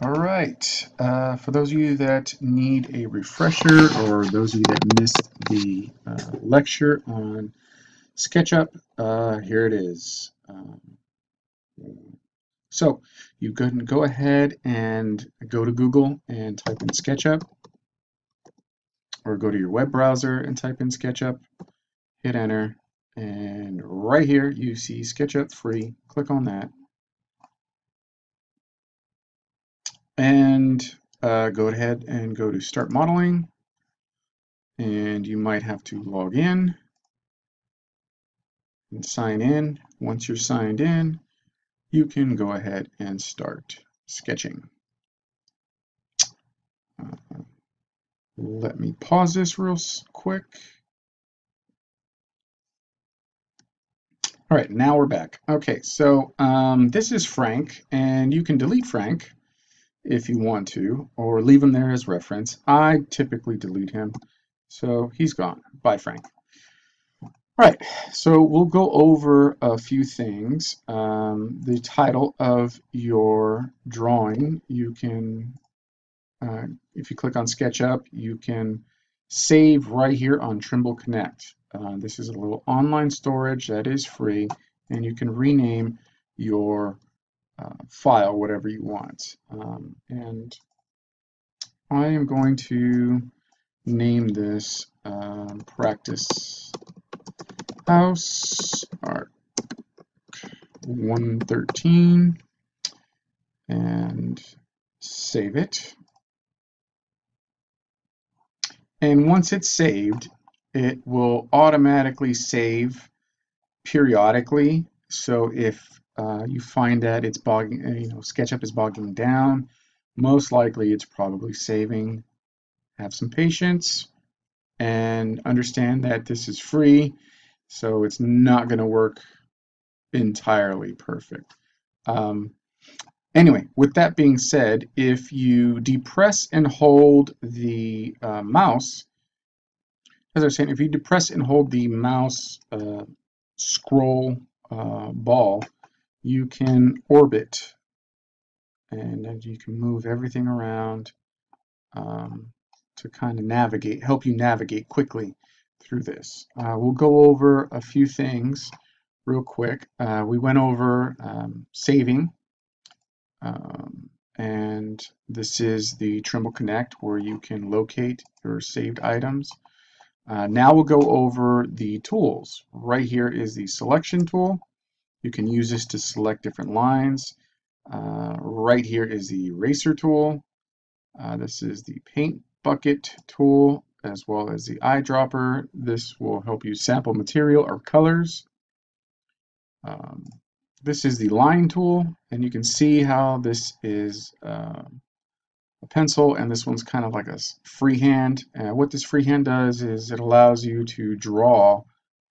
All right. Uh, for those of you that need a refresher or those of you that missed the uh, lecture on SketchUp, uh, here it is. Um, so you can go ahead and go to Google and type in SketchUp or go to your web browser and type in SketchUp, hit enter, and right here you see SketchUp free. Click on that. And uh, go ahead and go to Start Modeling. And you might have to log in and sign in. Once you're signed in, you can go ahead and start sketching. Uh, let me pause this real quick. All right, now we're back. Okay, so um, this is Frank, and you can delete Frank if you want to, or leave him there as reference. I typically delete him, so he's gone. Bye, Frank. All right, so we'll go over a few things. Um, the title of your drawing, you can, uh, if you click on SketchUp, you can save right here on Trimble Connect. Uh, this is a little online storage that is free, and you can rename your uh, file whatever you want. Um, and I am going to name this um, practice house arc 113 and save it. And once it's saved, it will automatically save periodically. So if uh, you find that it's bogging, uh, you know, SketchUp is bogging down, most likely it's probably saving. Have some patience and understand that this is free, so it's not going to work entirely perfect. Um, anyway, with that being said, if you depress and hold the uh, mouse, as I was saying, if you depress and hold the mouse uh, scroll uh, ball, you can orbit and then you can move everything around um, to kind of navigate, help you navigate quickly through this. Uh, we'll go over a few things real quick. Uh, we went over um, saving, um, and this is the Trimble Connect where you can locate your saved items. Uh, now we'll go over the tools. Right here is the selection tool. You can use this to select different lines. Uh, right here is the eraser tool. Uh, this is the paint bucket tool as well as the eyedropper. This will help you sample material or colors. Um, this is the line tool and you can see how this is uh, a pencil and this one's kind of like a freehand. And what this freehand does is it allows you to draw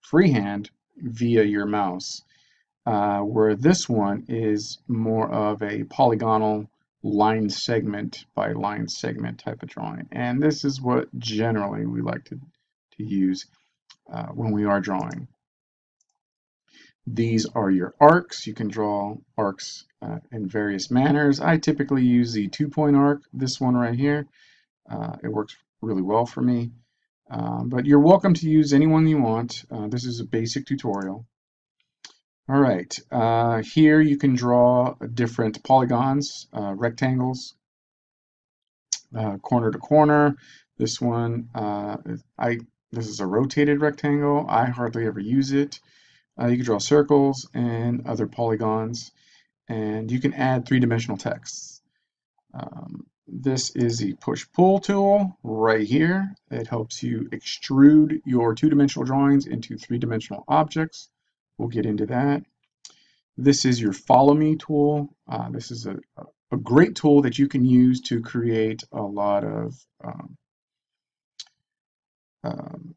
freehand via your mouse. Uh, where this one is more of a polygonal line segment by line segment type of drawing. And this is what generally we like to, to use uh, when we are drawing. These are your arcs. You can draw arcs uh, in various manners. I typically use the two-point arc, this one right here. Uh, it works really well for me. Um, but you're welcome to use any one you want. Uh, this is a basic tutorial. All right, uh, here you can draw different polygons, uh, rectangles, corner to corner. This one, I this is a rotated rectangle. I hardly ever use it. Uh, you can draw circles and other polygons, and you can add three-dimensional texts. Um, this is the push-pull tool right here. It helps you extrude your two-dimensional drawings into three-dimensional objects. We'll get into that. This is your follow me tool. Uh, this is a, a great tool that you can use to create a lot of um, um,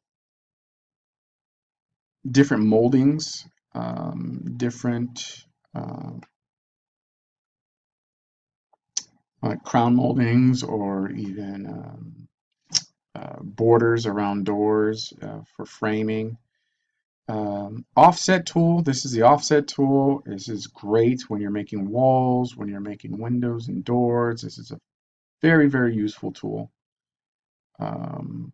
different moldings, um, different uh, like crown moldings or even um, uh, borders around doors uh, for framing. Um, offset tool, this is the offset tool. This is great when you're making walls, when you're making windows and doors. This is a very, very useful tool. Um,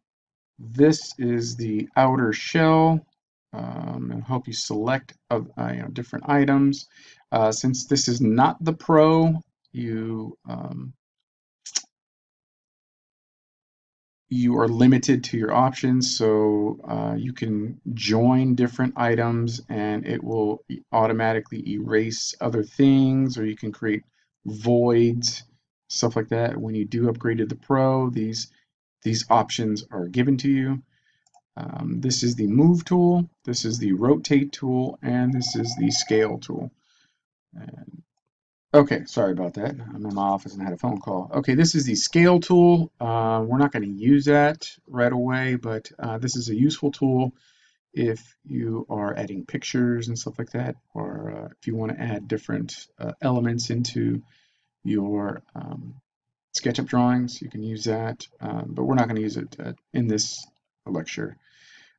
this is the outer shell. Um, and help you select uh, you know, different items. Uh, since this is not the Pro, you um, you are limited to your options so uh, you can join different items and it will automatically erase other things or you can create voids stuff like that. When you do upgrade to the pro these these options are given to you. Um, this is the move tool this is the rotate tool and this is the scale tool. And Okay, sorry about that. I'm in my office and had a phone call. Okay, this is the scale tool. Uh, we're not going to use that right away, but uh, this is a useful tool if you are adding pictures and stuff like that, or uh, if you want to add different uh, elements into your um, SketchUp drawings, you can use that, um, but we're not going to use it uh, in this lecture.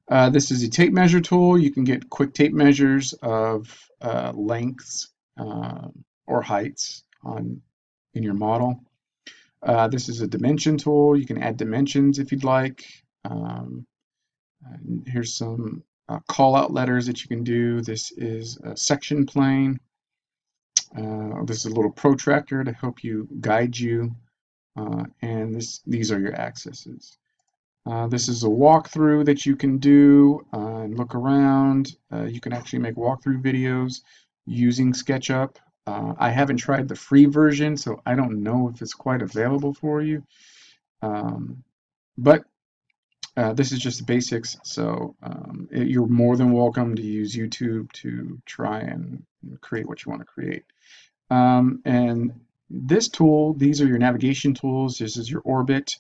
Uh, this is a tape measure tool. You can get quick tape measures of lengths, um, or heights on in your model. Uh, this is a dimension tool. You can add dimensions if you'd like. Um, here's some uh, call out letters that you can do. This is a section plane. Uh, this is a little protractor to help you guide you. Uh, and this, these are your accesses. Uh, this is a walkthrough that you can do uh, and look around. you can actually make walkthrough videos using SketchUp. Uh, I haven't tried the free version, so I don't know if it's quite available for you. Um, but uh, this is just the basics, so um, it, you're more than welcome to use YouTube to try and create what you want to create. Um, and this tool, these are your navigation tools. This is your orbit.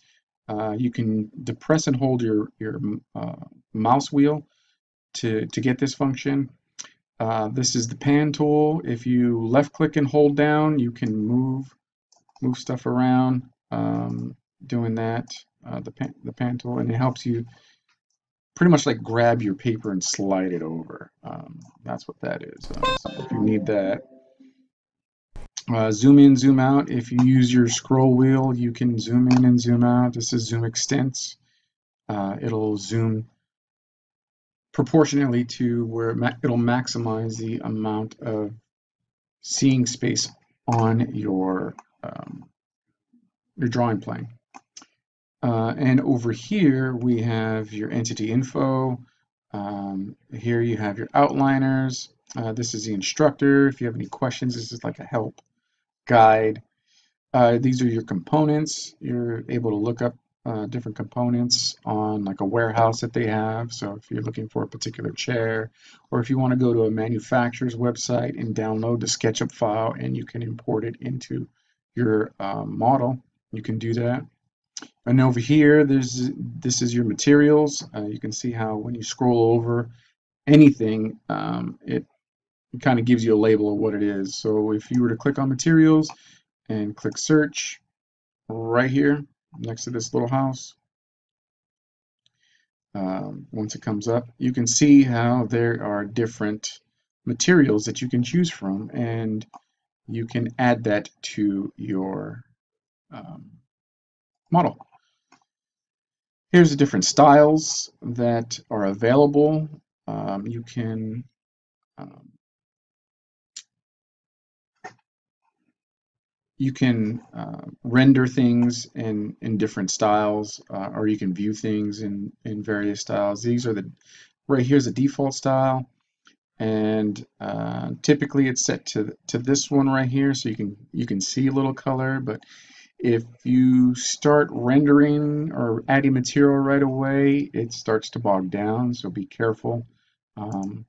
Uh, you can depress and hold your, your uh, mouse wheel to, to get this function. Uh, this is the pan tool. If you left click and hold down, you can move move stuff around um, doing that, uh, the, pan, the pan tool, and it helps you pretty much like grab your paper and slide it over. Um, that's what that is. Uh, so if you need that. Uh, zoom in, zoom out. If you use your scroll wheel, you can zoom in and zoom out. This is zoom extents. Uh, it'll zoom proportionately to where it'll maximize the amount of seeing space on your um, your drawing plane. Uh, and over here we have your entity info. Um, here you have your outliners. Uh, this is the instructor. If you have any questions, this is like a help guide. Uh, these are your components. You're able to look up uh, different components on like a warehouse that they have. So if you're looking for a particular chair, or if you want to go to a manufacturer's website and download the SketchUp file and you can import it into your uh, model, you can do that. And over here, there's this is your materials. Uh, you can see how when you scroll over anything, um, it, it kind of gives you a label of what it is. So if you were to click on materials and click search right here, next to this little house. Um, once it comes up, you can see how there are different materials that you can choose from and you can add that to your um, model. Here's the different styles that are available. Um, you can um, you can uh, render things in, in different styles, uh, or you can view things in, in various styles. These are the, right here's a default style, and uh, typically it's set to, to this one right here, so you can, you can see a little color, but if you start rendering or adding material right away, it starts to bog down, so be careful. Um,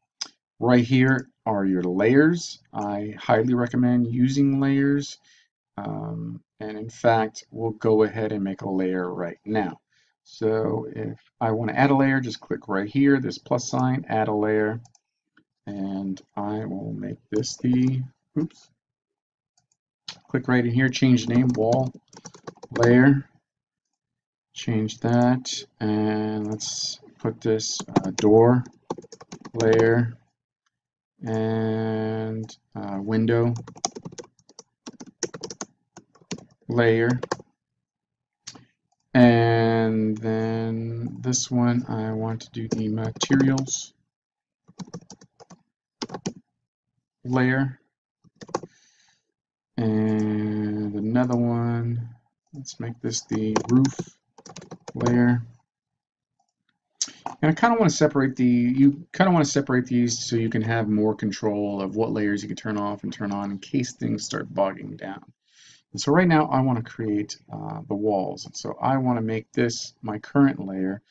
right here are your layers. I highly recommend using layers. Um, and in fact, we'll go ahead and make a layer right now. So if I want to add a layer, just click right here, this plus sign, add a layer, and I will make this the, oops, click right in here, change name, wall, layer, change that, and let's put this uh, door, layer, and uh, window, layer, and then this one I want to do the materials layer. And another one let's make this the roof layer. And I kind of want to separate the you kind of want to separate these so you can have more control of what layers you can turn off and turn on in case things start bogging down and so right now I want to create uh, the walls and so I want to make this my current layer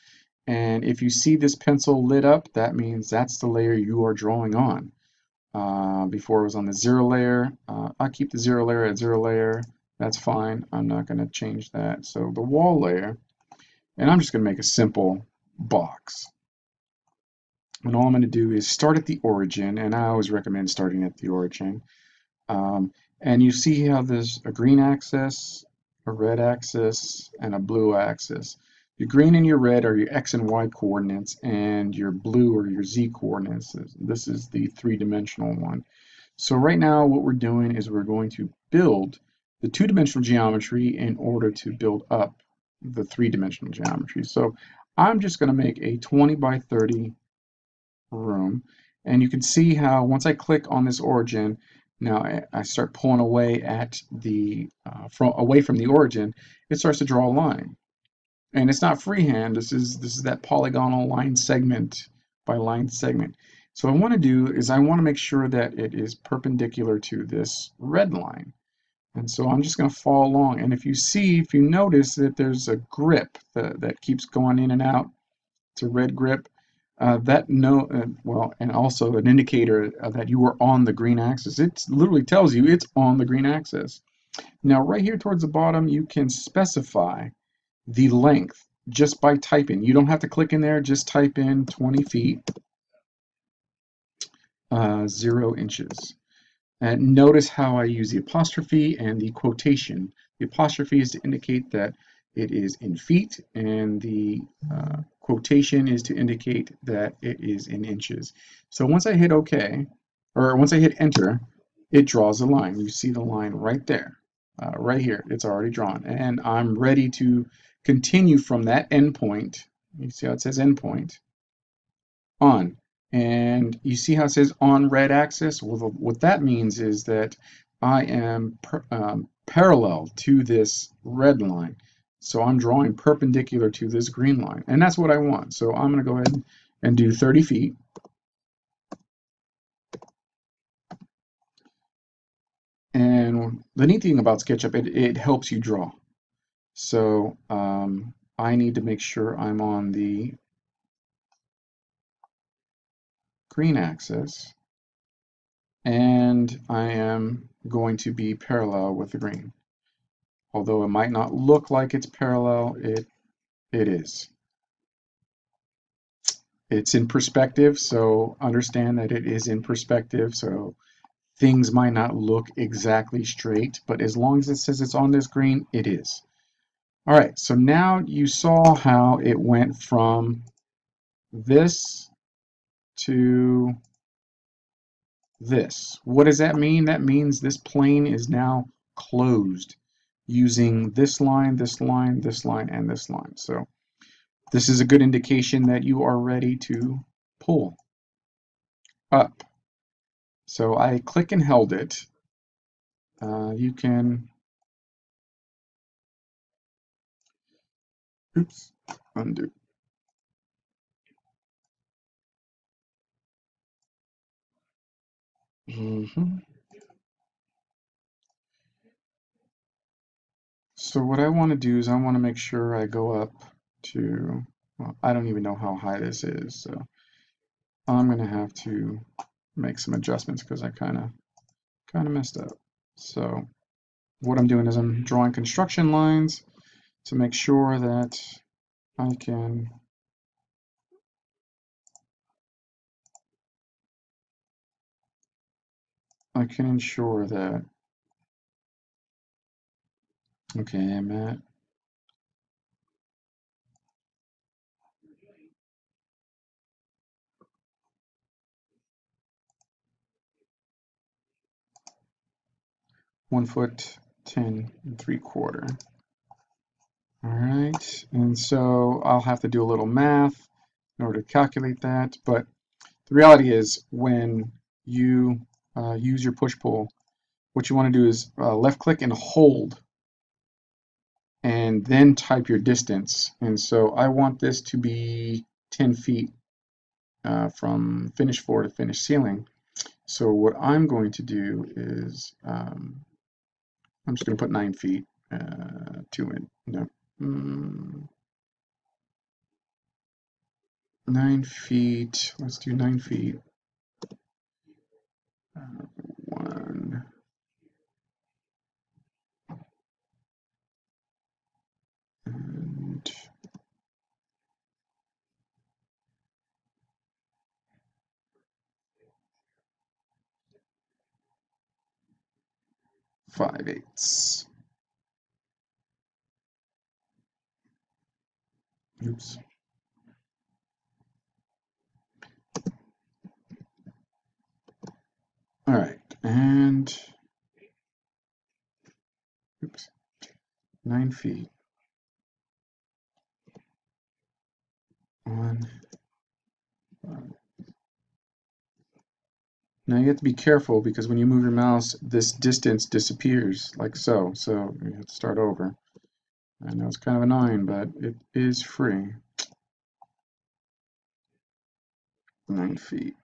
and if you see this pencil lit up that means that's the layer you are drawing on uh, before it was on the zero layer. Uh, i keep the zero layer at zero layer. That's fine. I'm not going to change that. So the wall layer, and I'm just going to make a simple box. And all I'm going to do is start at the origin, and I always recommend starting at the origin. Um, and you see how there's a green axis, a red axis, and a blue axis. Your green and your red are your x and y coordinates, and your blue are your z coordinates. This is the three-dimensional one. So right now what we're doing is we're going to build the two-dimensional geometry in order to build up the three-dimensional geometry. So I'm just going to make a 20 by 30 room, and you can see how once I click on this origin, now I start pulling away at the uh, from away from the origin, it starts to draw a line and it's not freehand. This is this is that polygonal line segment by line segment. So I want to do is I want to make sure that it is perpendicular to this red line. And so I'm just going to follow along. And if you see, if you notice that there's a grip that, that keeps going in and out, it's a red grip, uh, that no, uh, well, and also an indicator uh, that you are on the green axis. It literally tells you it's on the green axis. Now right here towards the bottom, you can specify the length just by typing. You don't have to click in there, just type in 20 feet, uh, zero inches. And notice how I use the apostrophe and the quotation. The apostrophe is to indicate that it is in feet, and the uh, quotation is to indicate that it is in inches. So once I hit OK, or once I hit enter, it draws a line. You see the line right there, uh, right here. It's already drawn, and I'm ready to continue from that endpoint. You see how it says endpoint on. And you see how it says on red axis? Well, what that means is that I am per, um, parallel to this red line. So I'm drawing perpendicular to this green line. And that's what I want. So I'm going to go ahead and do 30 feet. And the neat thing about SketchUp, it, it helps you draw. So um, I need to make sure I'm on the green axis and I am going to be parallel with the green. Although it might not look like it's parallel, it, it is. It's in perspective, so understand that it is in perspective, so things might not look exactly straight, but as long as it says it's on this green, it is. All right, so now you saw how it went from this to this. What does that mean? That means this plane is now closed using this line, this line, this line, and this line. So this is a good indication that you are ready to pull up. So I click and held it. Uh, you can Oops, undo. Mm -hmm. So what I want to do is I want to make sure I go up to, well, I don't even know how high this is, so I'm going to have to make some adjustments because I kind of kind of messed up. So what I'm doing is I'm drawing construction lines to make sure that I can I can ensure that Okay, Matt. One foot, ten and three quarter. All right, and so I'll have to do a little math in order to calculate that, but the reality is when you uh, use your push-pull, what you want to do is uh, left click and hold and then type your distance. And so I want this to be 10 feet uh, from finish floor to finish ceiling. So what I'm going to do is um, I'm just going to put 9 feet uh, to it. No. Mm, 9 feet. Let's do 9 feet. Uh, And five eighths. Oops. All right, and oops, nine feet. One. Now you have to be careful because when you move your mouse, this distance disappears like so. So you have to start over. I know it's kind of annoying, but it is free. Nine feet.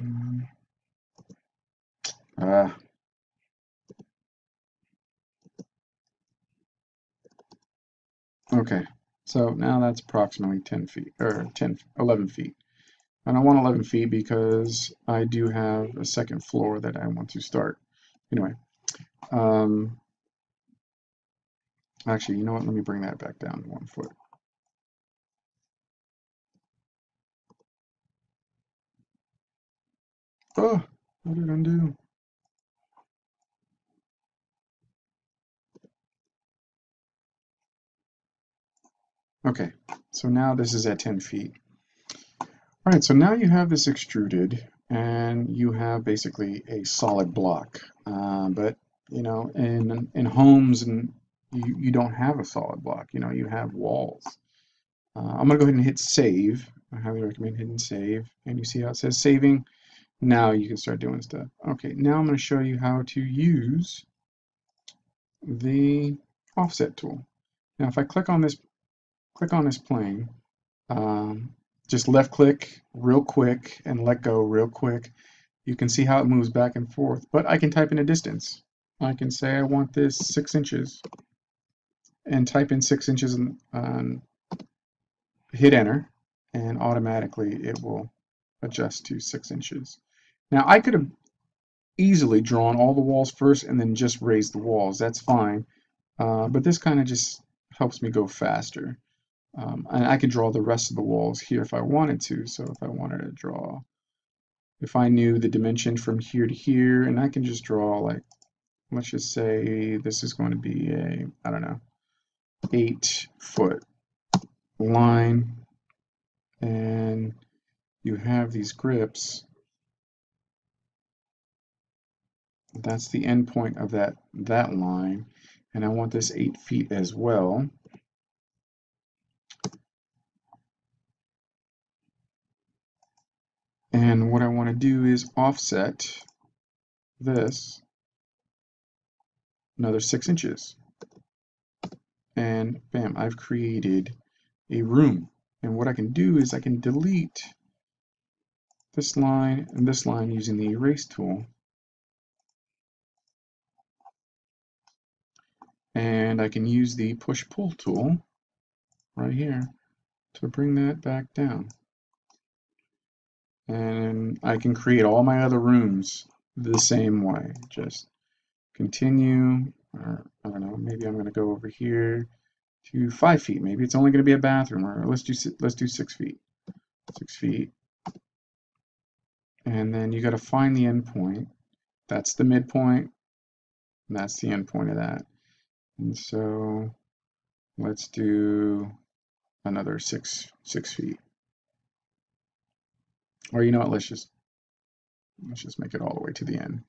Mm. Ah. Okay, so now that's approximately 10 feet, or 10, 11 feet. And I want 11 feet because I do have a second floor that I want to start. Anyway, um, actually, you know what? Let me bring that back down to one foot. Oh, what did I undo? Okay, so now this is at 10 feet. All right, so now you have this extruded and you have basically a solid block. Uh, but, you know, in, in homes and you, you don't have a solid block, you know, you have walls. Uh, I'm gonna go ahead and hit save. I highly recommend hitting save. And you see how it says saving? Now you can start doing stuff. Okay, now I'm gonna show you how to use the offset tool. Now if I click on this click on this plane, um, just left click real quick and let go real quick. You can see how it moves back and forth, but I can type in a distance. I can say I want this six inches and type in six inches and, hit enter and automatically it will adjust to six inches. Now I could have easily drawn all the walls first and then just raised the walls. That's fine. Uh, but this kind of just helps me go faster. Um, and I could draw the rest of the walls here if I wanted to. So if I wanted to draw, if I knew the dimension from here to here, and I can just draw like, let's just say this is going to be a, I don't know, eight foot line. And you have these grips. That's the end point of that, that line. And I want this eight feet as well. And what I want to do is offset this another six inches. And bam, I've created a room. And what I can do is I can delete this line and this line using the erase tool. And I can use the push-pull tool right here to bring that back down and I can create all my other rooms the same way. Just continue, or I don't know, maybe I'm going to go over here to five feet. Maybe it's only going to be a bathroom, or let's do let's do six feet. Six feet, and then you got to find the endpoint. That's the midpoint. And that's the endpoint of that. And so let's do another six six feet. Or you know what, let's just let's just make it all the way to the end.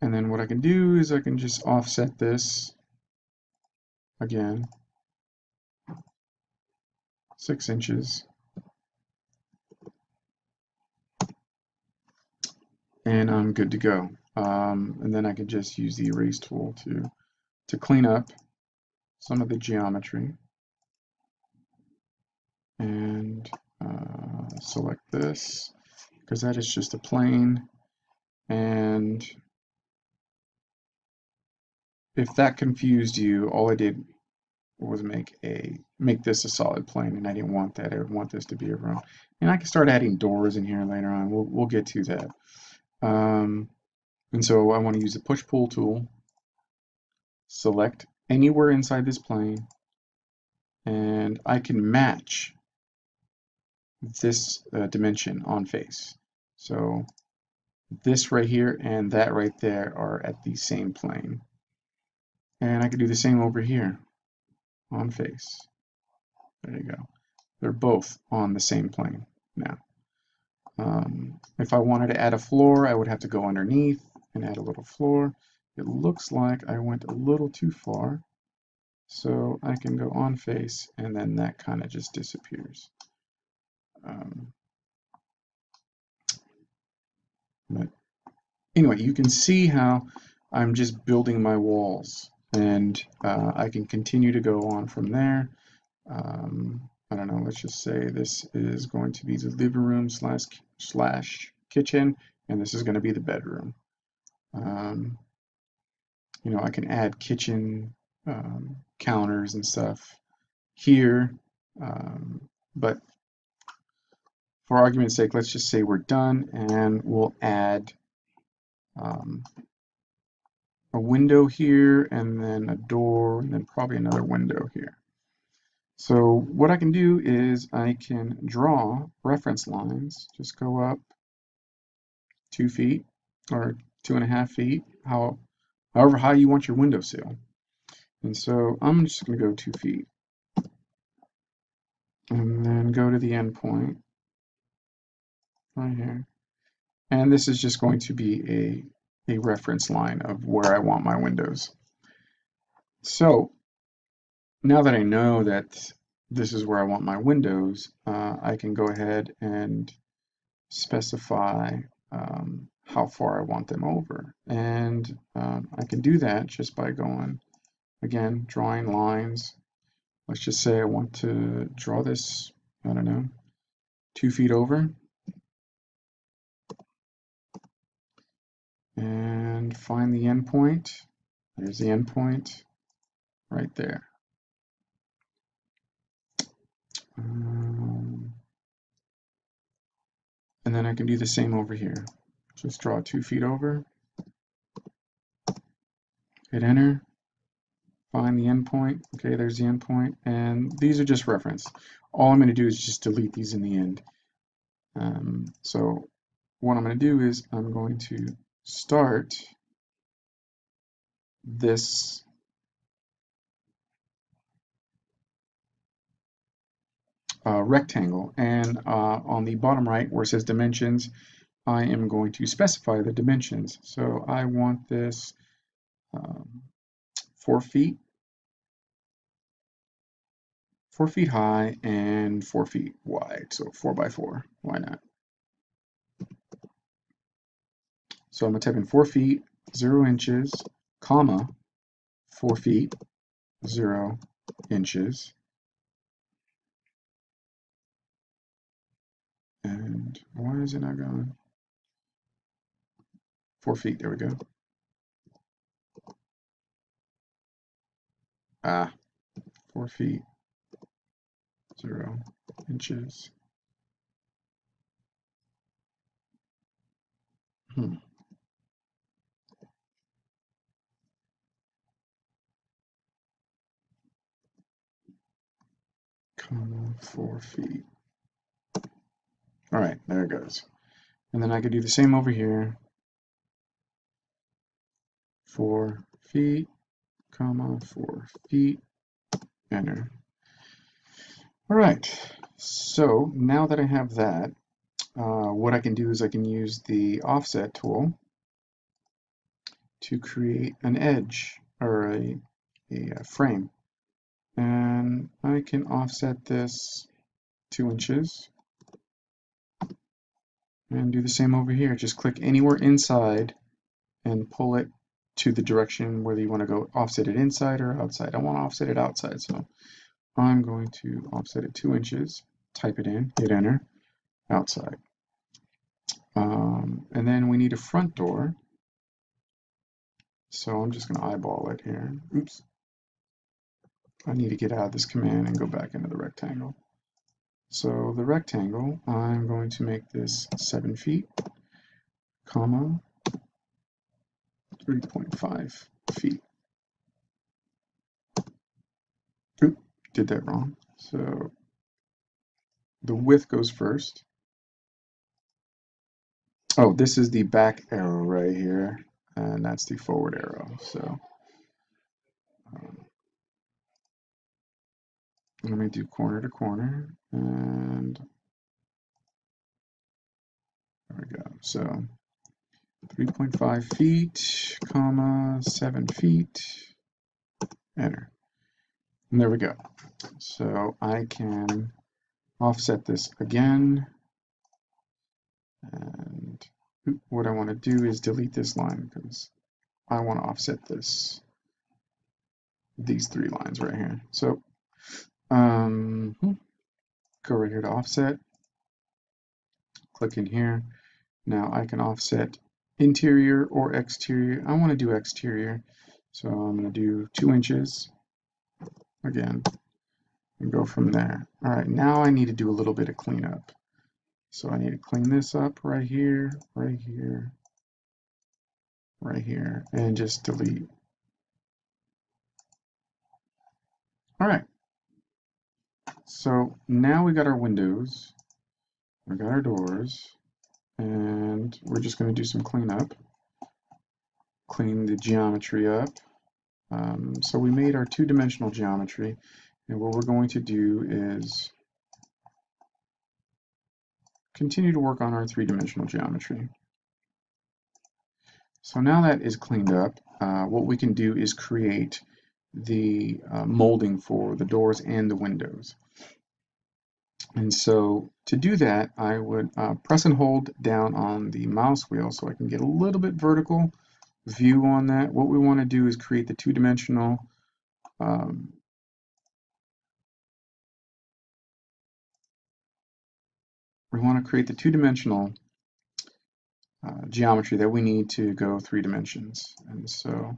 And then what I can do is I can just offset this again, six inches. And I'm good to go. Um, and then I can just use the erase tool to, to clean up some of the geometry. And uh, select this because that is just a plane. And if that confused you, all I did was make a make this a solid plane, and I didn't want that. I want this to be a room. And I can start adding doors in here later on. We'll we'll get to that. Um, and so I want to use the push pull tool. Select anywhere inside this plane, and I can match this uh, dimension on face. So this right here and that right there are at the same plane. And I could do the same over here on face. There you go. They're both on the same plane now. Um, if I wanted to add a floor, I would have to go underneath and add a little floor. It looks like I went a little too far. So I can go on face and then that kind of just disappears. Um, but anyway, you can see how I'm just building my walls and uh, I can continue to go on from there. Um, I don't know, let's just say this is going to be the living room slash, slash kitchen and this is going to be the bedroom. Um, you know, I can add kitchen um, counters and stuff here, um, but for argument's sake, let's just say we're done and we'll add um, a window here and then a door and then probably another window here. So what I can do is I can draw reference lines, just go up two feet or two and a half feet, how, however high you want your window sill. And so I'm just going to go two feet and then go to the endpoint right here. And this is just going to be a, a reference line of where I want my windows. So now that I know that this is where I want my windows, uh, I can go ahead and specify um, how far I want them over. And um, I can do that just by going, again, drawing lines. Let's just say I want to draw this, I don't know, two feet over. And find the endpoint. There's the endpoint right there. Um, and then I can do the same over here. Just draw two feet over, hit enter, find the endpoint. Okay, there's the endpoint, and these are just reference. All I'm going to do is just delete these in the end. Um, so what I'm going to do is I'm going to start this uh, rectangle. And uh, on the bottom right where it says dimensions I am going to specify the dimensions. So I want this um, four feet. Four feet high and four feet wide. So four by four. Why not So I'm going to type in 4 feet, 0 inches, comma, 4 feet, 0 inches. And why is it not going? 4 feet, there we go. Ah, 4 feet, 0 inches. Hmm. Comma, four feet. All right, there it goes. And then I could do the same over here. Four feet, comma, four feet, enter. All right, so now that I have that, uh, what I can do is I can use the offset tool to create an edge or a, a frame. And I can offset this two inches and do the same over here. Just click anywhere inside and pull it to the direction whether you want to go offset it inside or outside. I want to offset it outside, so I'm going to offset it two inches, type it in, hit enter, outside. Um, and then we need a front door. So I'm just going to eyeball it here. Oops. I need to get out of this command and go back into the rectangle. So the rectangle, I'm going to make this 7 feet, comma, 3.5 feet. Oop, did that wrong. So the width goes first. Oh, this is the back arrow right here, and that's the forward arrow. So um, let me do corner to corner, and there we go. So 3.5 feet, comma, 7 feet, enter. And there we go. So I can offset this again. And what I want to do is delete this line because I want to offset this, these three lines right here. So um, go right here to offset, click in here. Now I can offset interior or exterior. I want to do exterior, so I'm going to do two inches again and go from there. All right, now I need to do a little bit of cleanup. So I need to clean this up right here, right here, right here, and just delete. All right. So now we got our windows, we got our doors, and we're just going to do some cleanup. Clean the geometry up. Um, so we made our two-dimensional geometry, and what we're going to do is continue to work on our three-dimensional geometry. So now that is cleaned up, uh, what we can do is create the uh, molding for the doors and the windows. And so to do that, I would uh, press and hold down on the mouse wheel so I can get a little bit vertical view on that. What we want to do is create the two-dimensional um, we want to create the two-dimensional uh, geometry that we need to go three dimensions. And so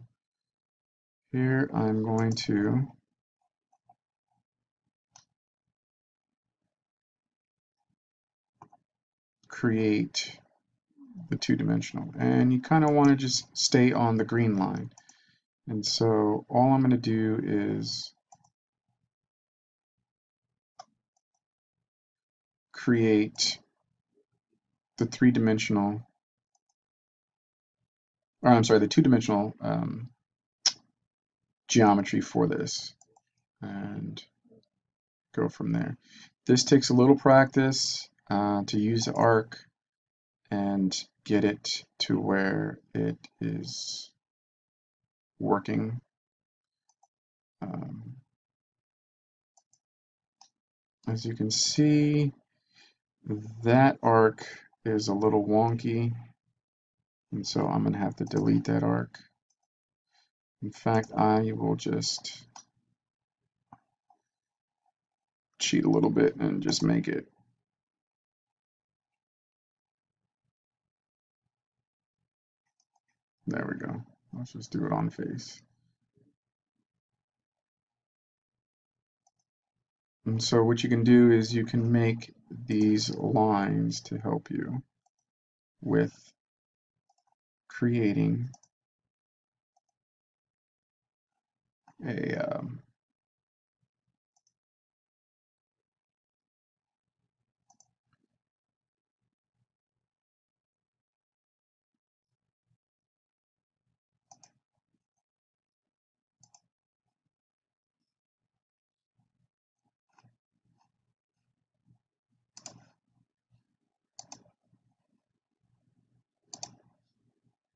here I'm going to create the two-dimensional. And you kind of want to just stay on the green line. And so all I'm going to do is create the three-dimensional or I'm sorry the two-dimensional um, geometry for this and go from there this takes a little practice uh, to use the arc and get it to where it is working. Um, as you can see, that arc is a little wonky, and so I'm going to have to delete that arc. In fact, I will just cheat a little bit and just make it There we go. Let's just do it on face. And so what you can do is you can make these lines to help you with creating a um,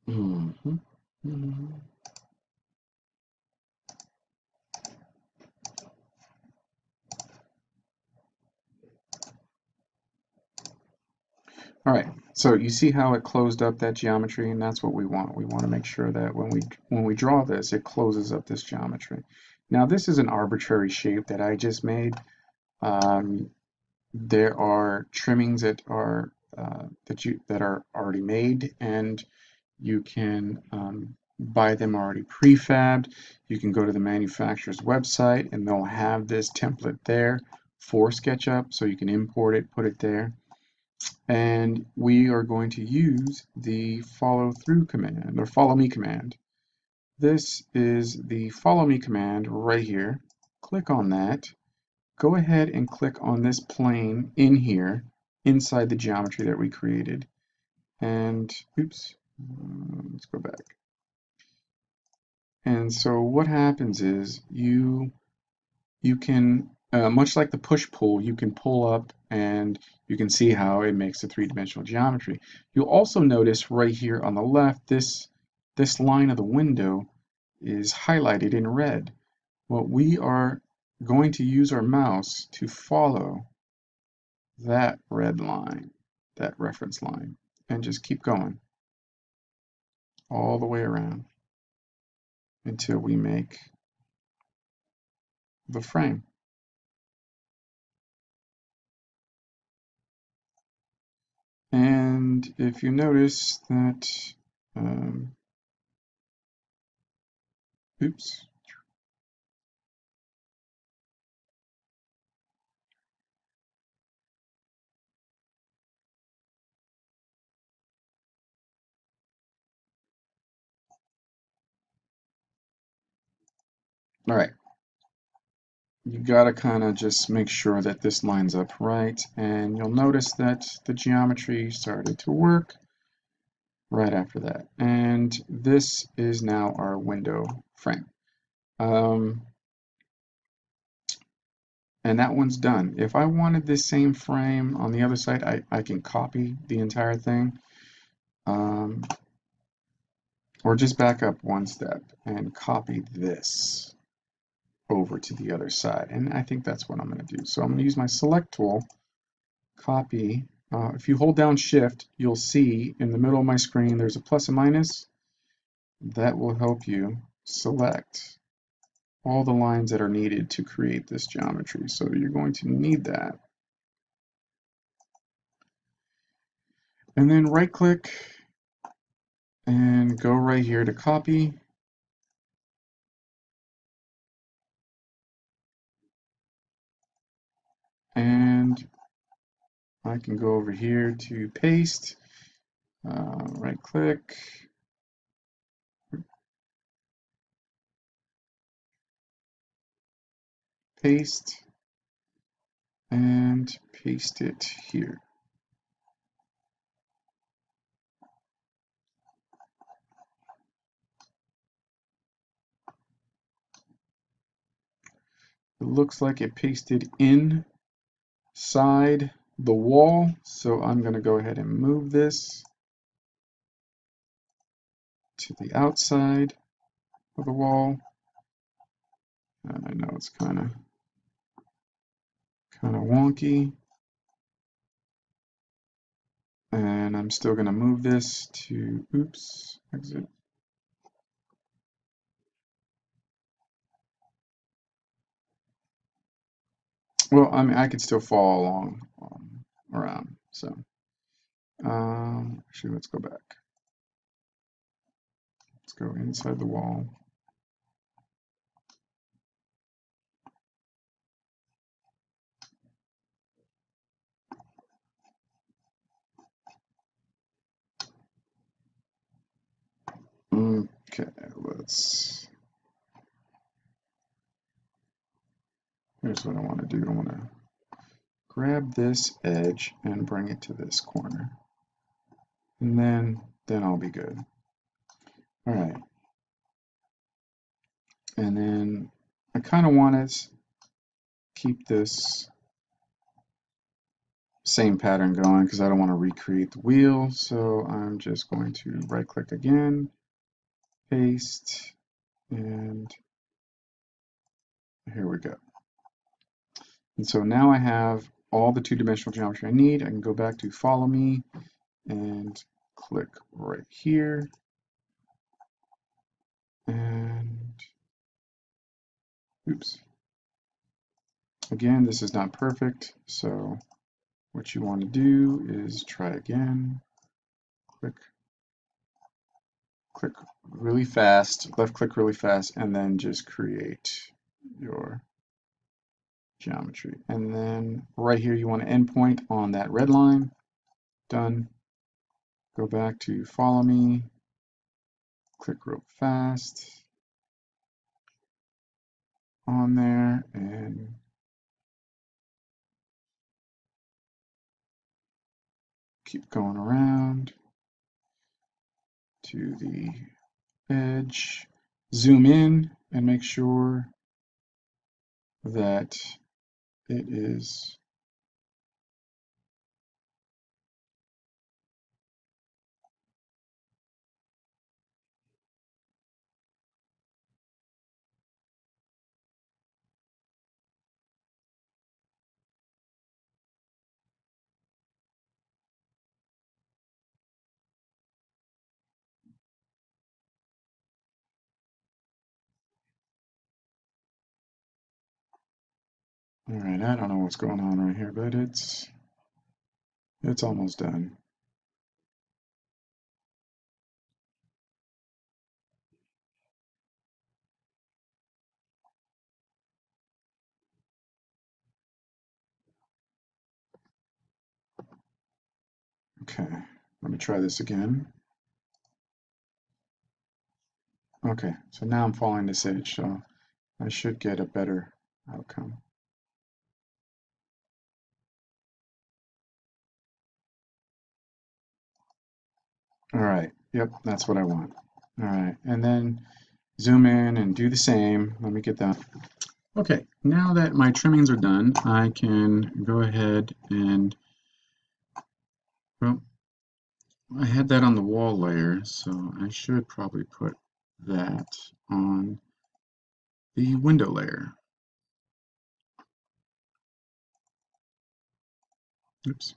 Mm-hmm. Mm-hmm. All right, so you see how it closed up that geometry, and that's what we want. We want to make sure that when we when we draw this, it closes up this geometry. Now this is an arbitrary shape that I just made. Um, there are trimmings that are uh, that you that are already made, and you can um, buy them already prefabbed. You can go to the manufacturer's website, and they'll have this template there for SketchUp, so you can import it, put it there and we are going to use the follow through command or follow me command. This is the follow me command right here. Click on that. Go ahead and click on this plane in here inside the geometry that we created. And oops, uh, let's go back. And so what happens is you you can uh, much like the push-pull, you can pull up and you can see how it makes a three-dimensional geometry. You'll also notice right here on the left, this, this line of the window is highlighted in red. Well, we are going to use our mouse to follow that red line, that reference line, and just keep going all the way around until we make the frame. And if you notice that, um, oops, all right, you got to kind of just make sure that this lines up right and you'll notice that the geometry started to work right after that. And this is now our window frame. Um, and that one's done. If I wanted this same frame on the other side I, I can copy the entire thing um, or just back up one step and copy this over to the other side. And I think that's what I'm going to do. So I'm going to use my select tool, copy. Uh, if you hold down shift, you'll see in the middle of my screen there's a plus and minus. That will help you select all the lines that are needed to create this geometry. So you're going to need that. And then right click and go right here to copy and I can go over here to paste, uh, right click, paste, and paste it here. It looks like it pasted in side the wall. So I'm going to go ahead and move this to the outside of the wall. And I know it's kind of kind of wonky. And I'm still going to move this to, oops, exit. Well, I mean, I could still follow along um, around. So, um, actually, let's go back. Let's go inside the wall. Okay, let's Here's what I want to do. I want to grab this edge and bring it to this corner. And then, then I'll be good. All right. And then I kind of want to keep this same pattern going because I don't want to recreate the wheel. So I'm just going to right click again, paste, and here we go. And so now I have all the two-dimensional geometry I need. I can go back to follow me and click right here. And oops. Again, this is not perfect, so what you want to do is try again. Click, click really fast, left click really fast, and then just create your geometry. And then right here, you want to endpoint on that red line. Done. Go back to follow me. Click real fast on there and keep going around to the edge. Zoom in and make sure that it is All right, I don't know what's going on right here, but it's it's almost done. Okay, let me try this again. Okay, so now I'm following this edge, so I should get a better outcome. All right, yep, that's what I want. All right, and then zoom in and do the same. Let me get that. Okay, now that my trimmings are done, I can go ahead and, well, I had that on the wall layer, so I should probably put that on the window layer. Oops.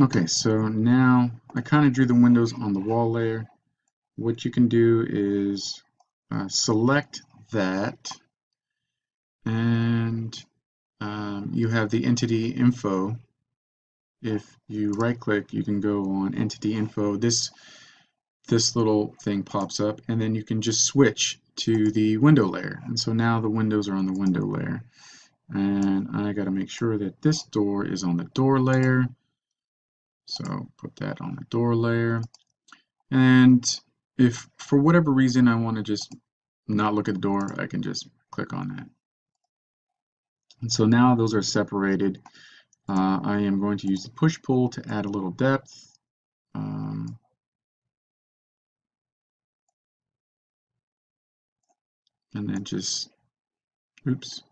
Okay, so now I kind of drew the windows on the wall layer. What you can do is uh, select that and um, you have the entity info. If you right click, you can go on entity info. This this little thing pops up and then you can just switch to the window layer. And so now the windows are on the window layer. And I got to make sure that this door is on the door layer. So put that on the door layer. And if for whatever reason I want to just not look at the door, I can just click on that. And so now those are separated. Uh, I am going to use the push-pull to add a little depth. Um, and then just, oops,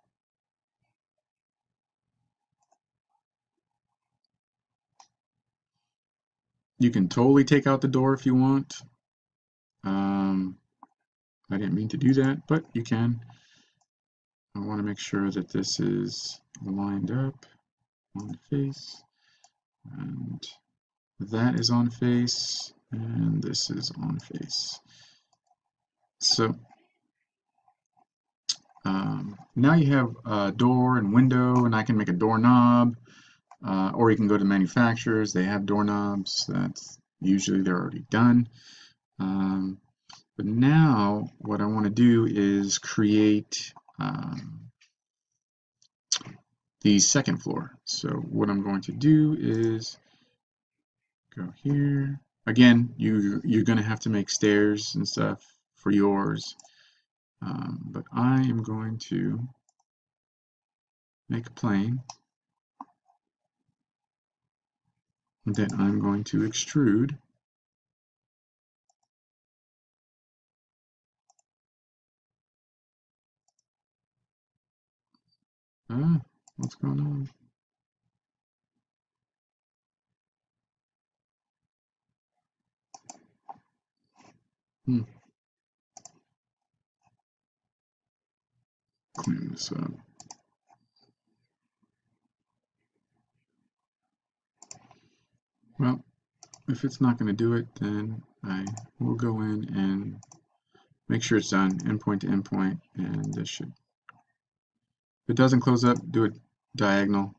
You can totally take out the door if you want. Um, I didn't mean to do that, but you can. I want to make sure that this is lined up on face, and that is on face, and this is on face. So um, now you have a door and window, and I can make a doorknob. Uh, or you can go to manufacturers, they have doorknobs, that's usually they're already done. Um, but now what I want to do is create um, the second floor. So what I'm going to do is go here. Again, you, you're going to have to make stairs and stuff for yours. Um, but I am going to make a plane that I'm going to extrude Ah, what's going on? Hmm. Clean this up. Well, if it's not going to do it, then I will go in and make sure it's done endpoint to endpoint, and this should. If it doesn't close up, do it diagonal,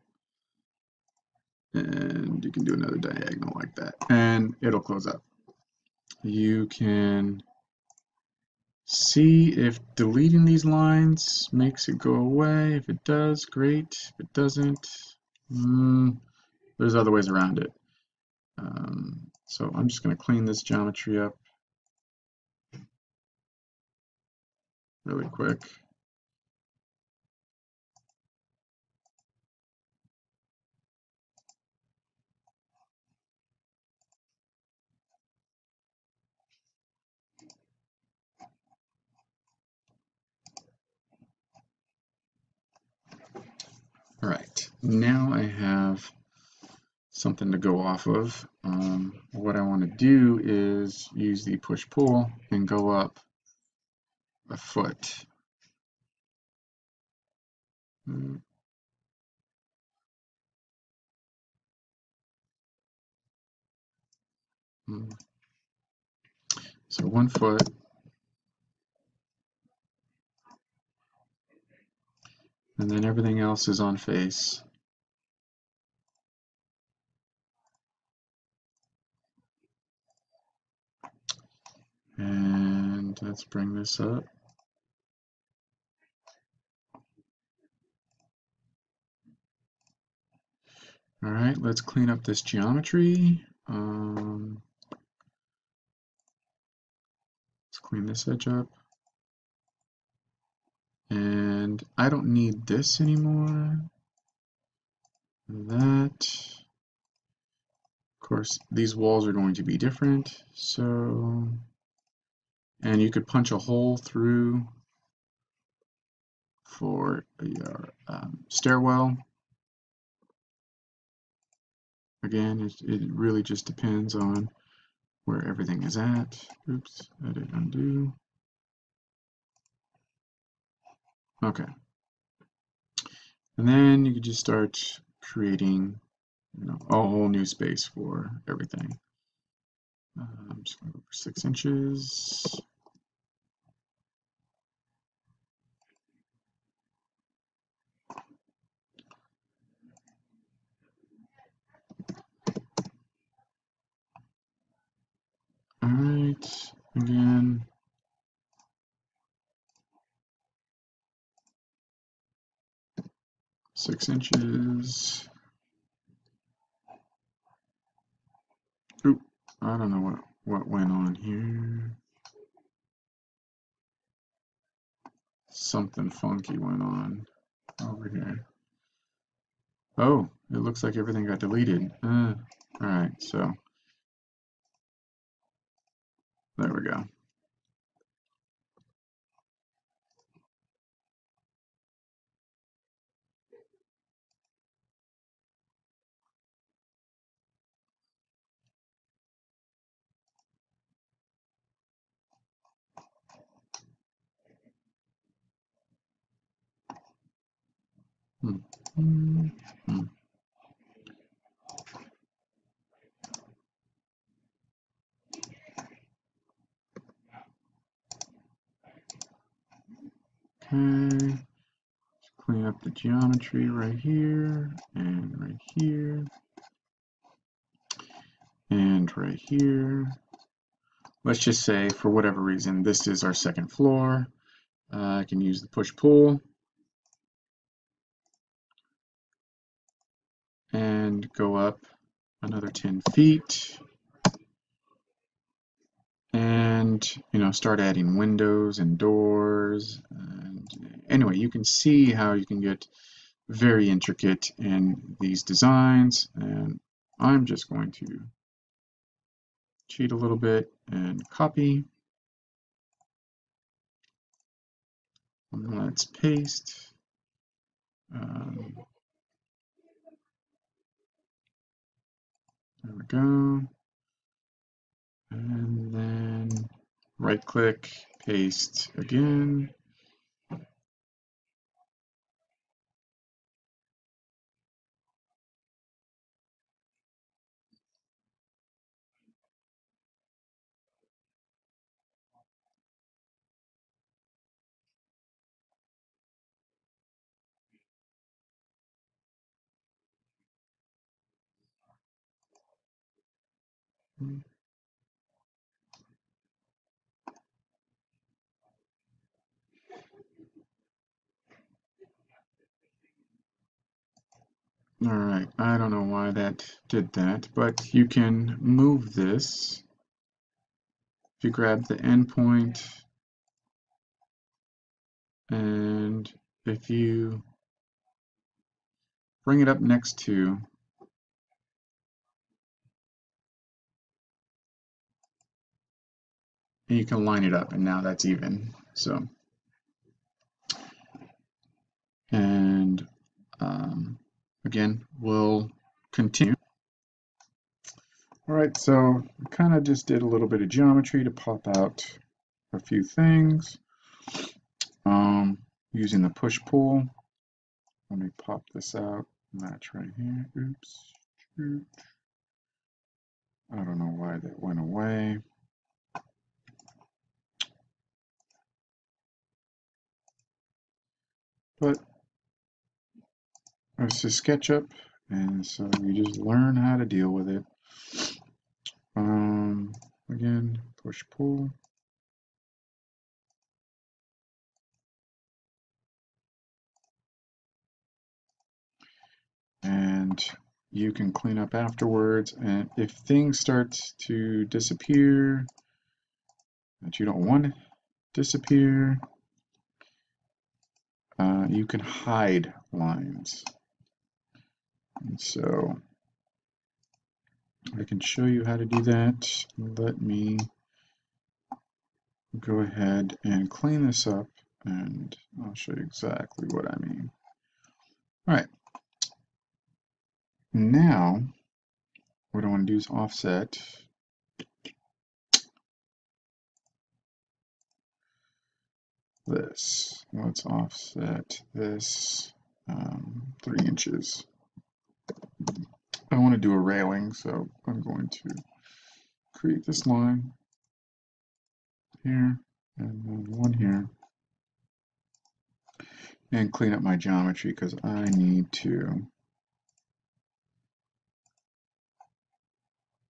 and you can do another diagonal like that, and it'll close up. You can see if deleting these lines makes it go away. If it does, great. If it doesn't, mm, there's other ways around it. Um, so I'm just going to clean this geometry up really quick. All right, now I have something to go off of. Um, what I want to do is use the push-pull and go up a foot. Hmm. So one foot. And then everything else is on face. Let's bring this up. All right, let's clean up this geometry. Um, let's clean this edge up. And I don't need this anymore. That. Of course, these walls are going to be different. So and you could punch a hole through for your um, stairwell. Again, it, it really just depends on where everything is at. Oops, edit undo. Okay. And then you could just start creating you know, a whole new space for everything. Uh, I'm just going to go for six inches. All right, again. Six inches. Oop, I don't know what, what went on here. Something funky went on over here. Oh, it looks like everything got deleted. Uh, all right, so there we go. Hmm. Hmm. Okay, clean up the geometry right here and right here and right here. Let's just say for whatever reason this is our second floor. Uh, I can use the push-pull and go up another 10 feet. And you know start adding windows and doors. And anyway you can see how you can get very intricate in these designs. And I'm just going to cheat a little bit and copy. Let's paste. Um, there we go and then right click, paste again. Mm. All right, I don't know why that did that, but you can move this. If you grab the endpoint and if you bring it up next to and you can line it up and now that's even so. And um, again we'll continue. All right so kind of just did a little bit of geometry to pop out a few things. Um, using the push pull. Let me pop this out match right here. Oops. I don't know why that went away But it's a SketchUp, and so you just learn how to deal with it. Um, again, push pull. And you can clean up afterwards. And if things start to disappear that you don't want to disappear, uh, you can hide lines. And so I can show you how to do that. Let me go ahead and clean this up and I'll show you exactly what I mean. All right. Now, what I want to do is offset this. Let's offset this um, three inches. I want to do a railing, so I'm going to create this line here and then one here and clean up my geometry because I need to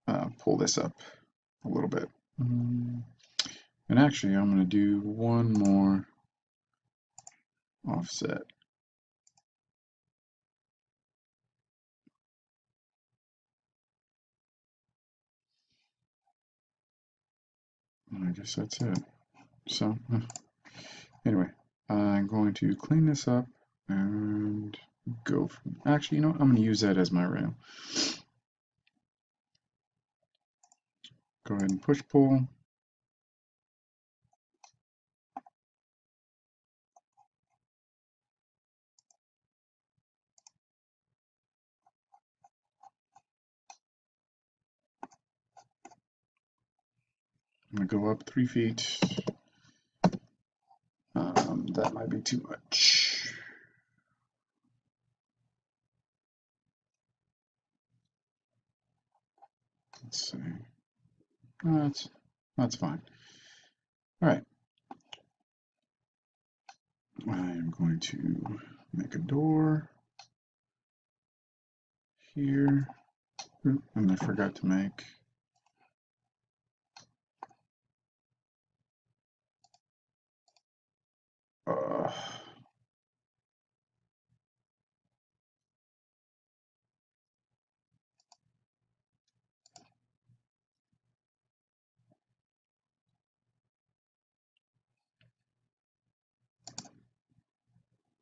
uh, pull this up a little bit. Mm. And actually, I'm going to do one more offset. I guess that's it. So, anyway, I'm going to clean this up and go from, actually, you know what? I'm going to use that as my rail. Go ahead and push pull. I'm to go up three feet. Um, that might be too much. Let's see. That's that's fine. All right. I am going to make a door here. And I forgot to make uh,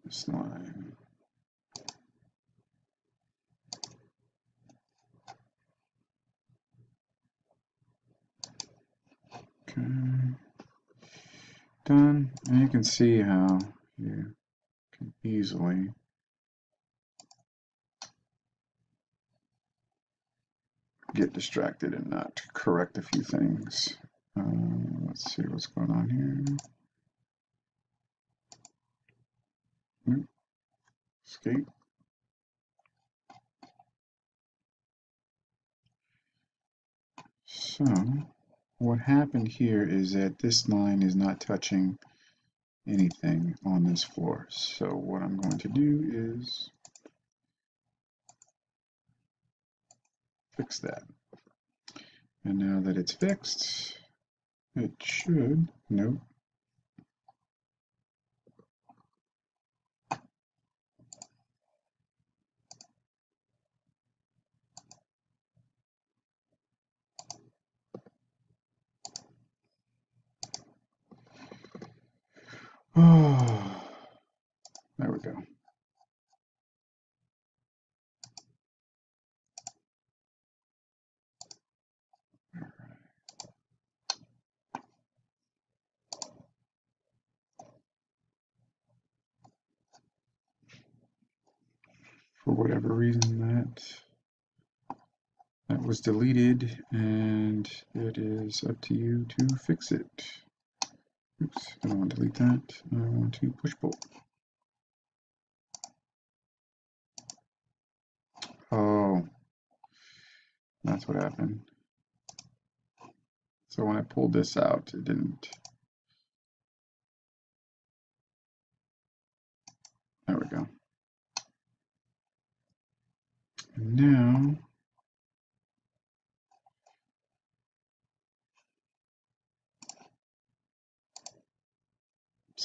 this line. Okay. Done. And you can see how you can easily get distracted and not correct a few things. Uh, let's see what's going on here. Escape. So what happened here is that this line is not touching anything on this floor. So what I'm going to do is fix that. And now that it's fixed, it should, nope. there we go. For whatever reason that that was deleted and it is up to you to fix it. Oops, I don't want to delete that. I want to push pull. Oh, that's what happened. So when I pulled this out, it didn't. There we go. And now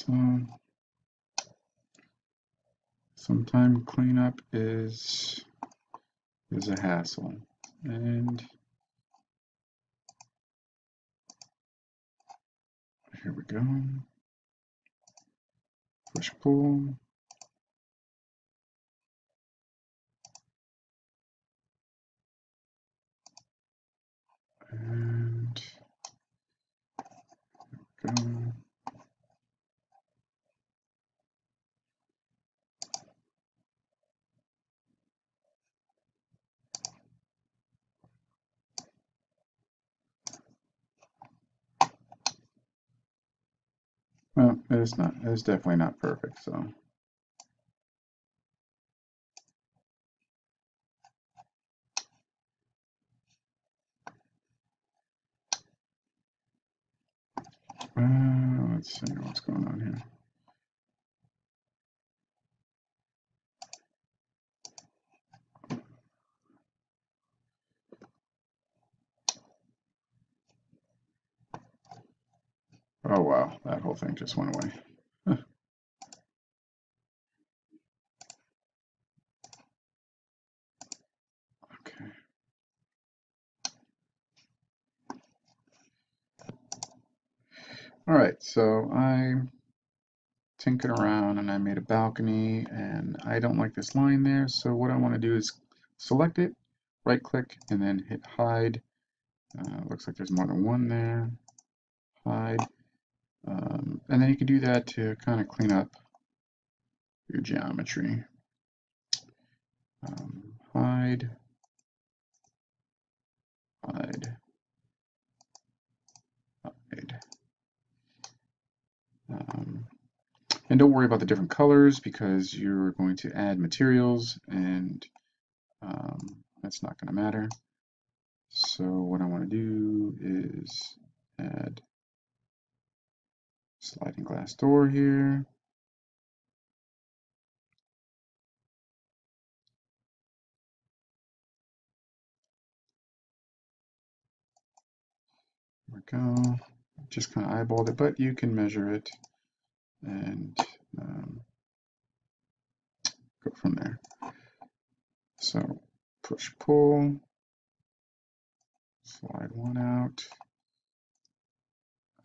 So sometimes cleanup is is a hassle. And here we go. Push pull. And go. It's not, it's definitely not perfect, so. Uh, let's see what's going on here. Oh wow, that whole thing just went away. Okay. All right, so I tinkered around and I made a balcony and I don't like this line there. So what I want to do is select it, right click, and then hit hide. Uh, looks like there's more than one there. Hide. Um, and then you can do that to kind of clean up your geometry. Um, hide, hide, hide. Um, and don't worry about the different colors because you're going to add materials and um, that's not going to matter. So what I want to do is add sliding glass door here. There we go. Just kind of eyeballed it, but you can measure it and um, go from there. So push pull, slide one out,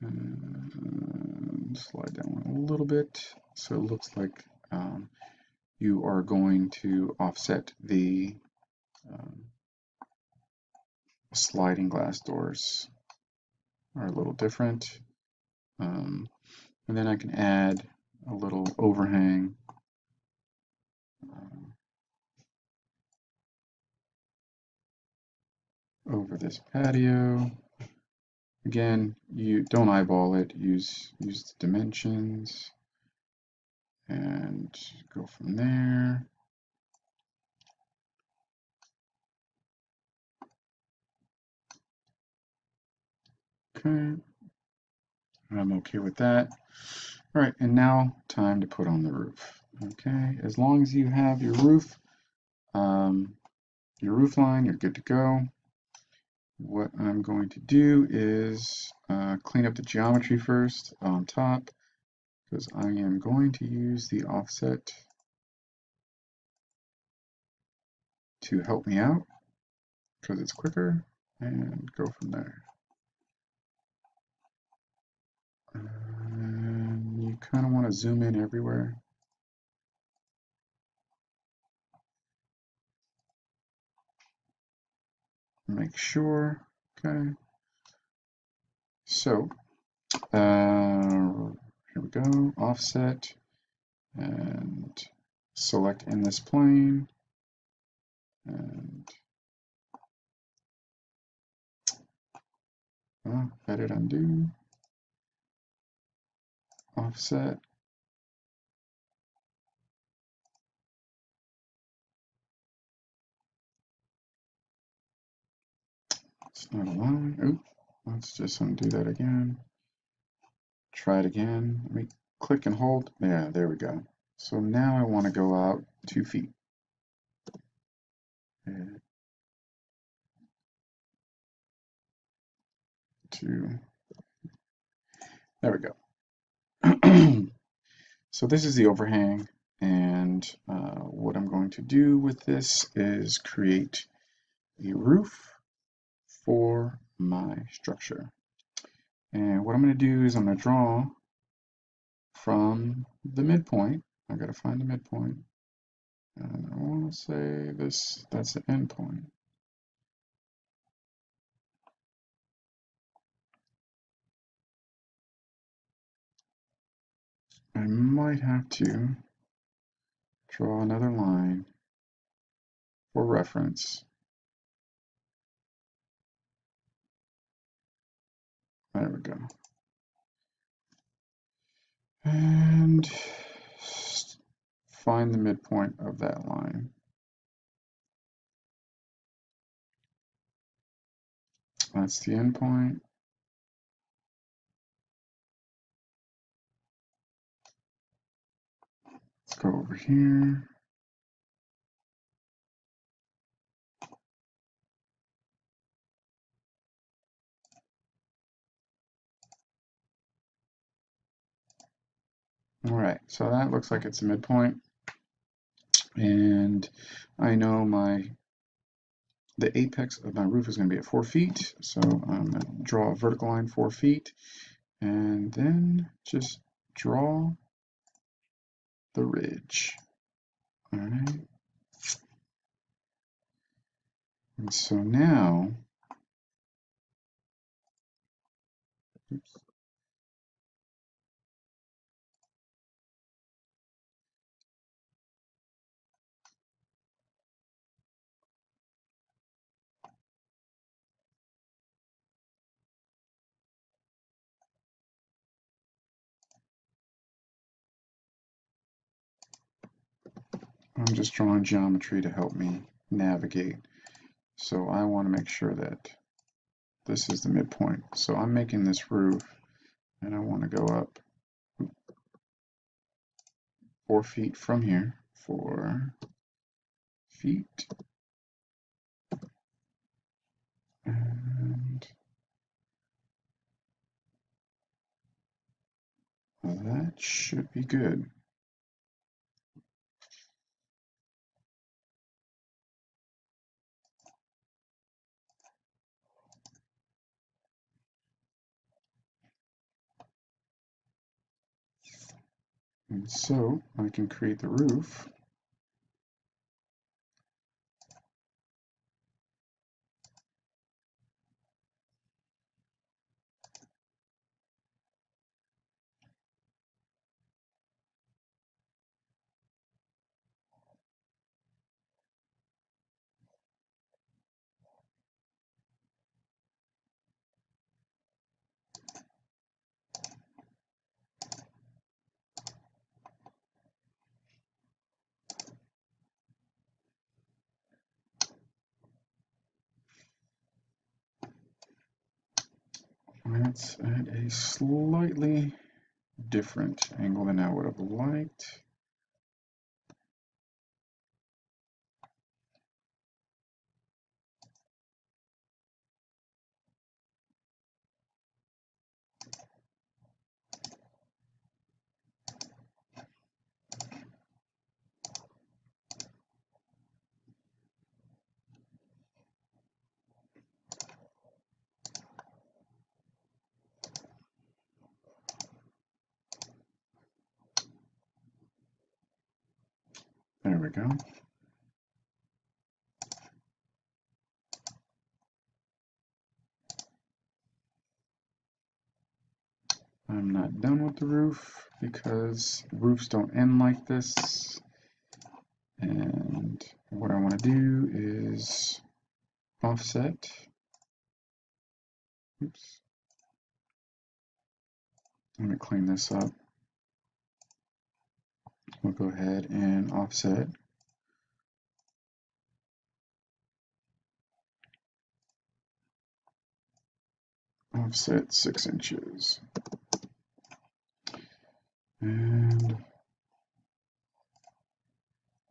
and slide that one a little bit. So it looks like um, you are going to offset the um, sliding glass doors are a little different. Um, and then I can add a little overhang um, over this patio Again, you don't eyeball it, use, use the dimensions and go from there. Okay, I'm okay with that. All right, and now time to put on the roof. Okay, as long as you have your roof, um, your roof line, you're good to go. What I'm going to do is uh, clean up the geometry first on top because I am going to use the offset to help me out because it's quicker and go from there. And you kind of want to zoom in everywhere. Make sure, okay. So, uh, here we go, offset, and select in this plane, and uh, edit undo, offset, not oop, let's just undo that again, try it again, let me click and hold, yeah, there we go. So now I want to go out two feet. Two, there we go. so this is the overhang and uh, what I'm going to do with this is create a roof for my structure. And what I'm going to do is I'm going to draw from the midpoint. I got to find the midpoint. And I want to say this, that's the end point. I might have to draw another line for reference. There we go. And find the midpoint of that line. That's the endpoint. Let's go over here. All right, so that looks like it's a midpoint. And I know my the apex of my roof is going to be at four feet. So I'm going to draw a vertical line four feet and then just draw the ridge. All right. And so now, I'm just drawing geometry to help me navigate. So I want to make sure that this is the midpoint. So I'm making this roof and I want to go up four feet from here, four feet. And that should be good. And so I can create the roof. It's at a slightly different angle than I would have liked. We go. I'm not done with the roof because roofs don't end like this. And what I want to do is offset. Oops. Let me clean this up. We'll go ahead and offset. Offset six inches. And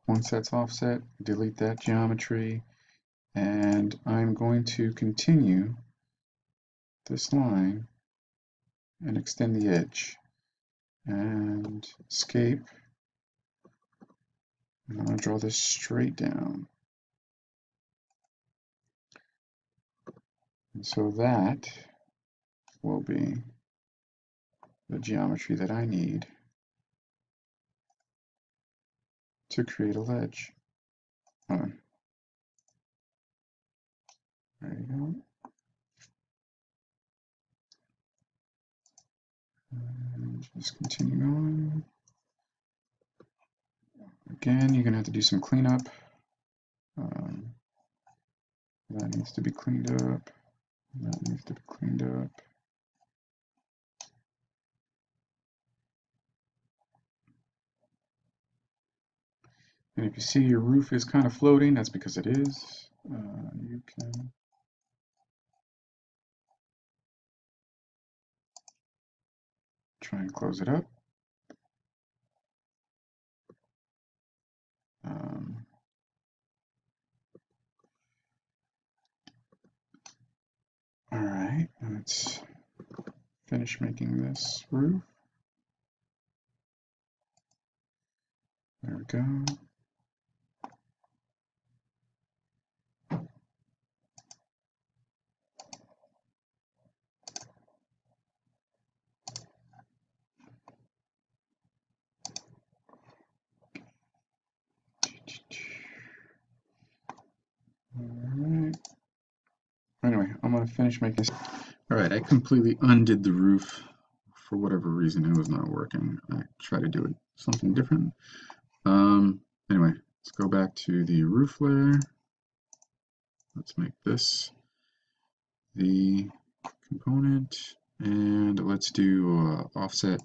once that's offset, delete that geometry. And I'm going to continue this line and extend the edge and escape I'm going to draw this straight down. And so that will be the geometry that I need to create a ledge. There you go. And just continue on. Again, you're going to have to do some cleanup. Um, that needs to be cleaned up. That needs to be cleaned up. And if you see your roof is kind of floating, that's because it is. Uh, you can try and close it up. Um, all right, let's finish making this roof. There we go. Alright. Anyway, I'm to finish making this. Alright, I completely undid the roof. For whatever reason, it was not working. I tried to do it something different. Um, anyway, let's go back to the roof layer. Let's make this the component. And let's do uh, offset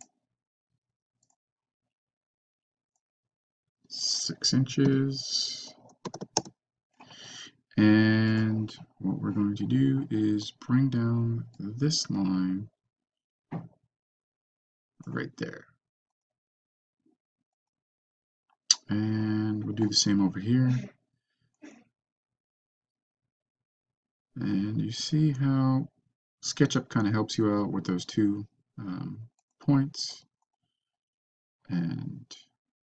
six inches. And what we're going to do is bring down this line right there. And we'll do the same over here. And you see how SketchUp kind of helps you out with those two um, points. And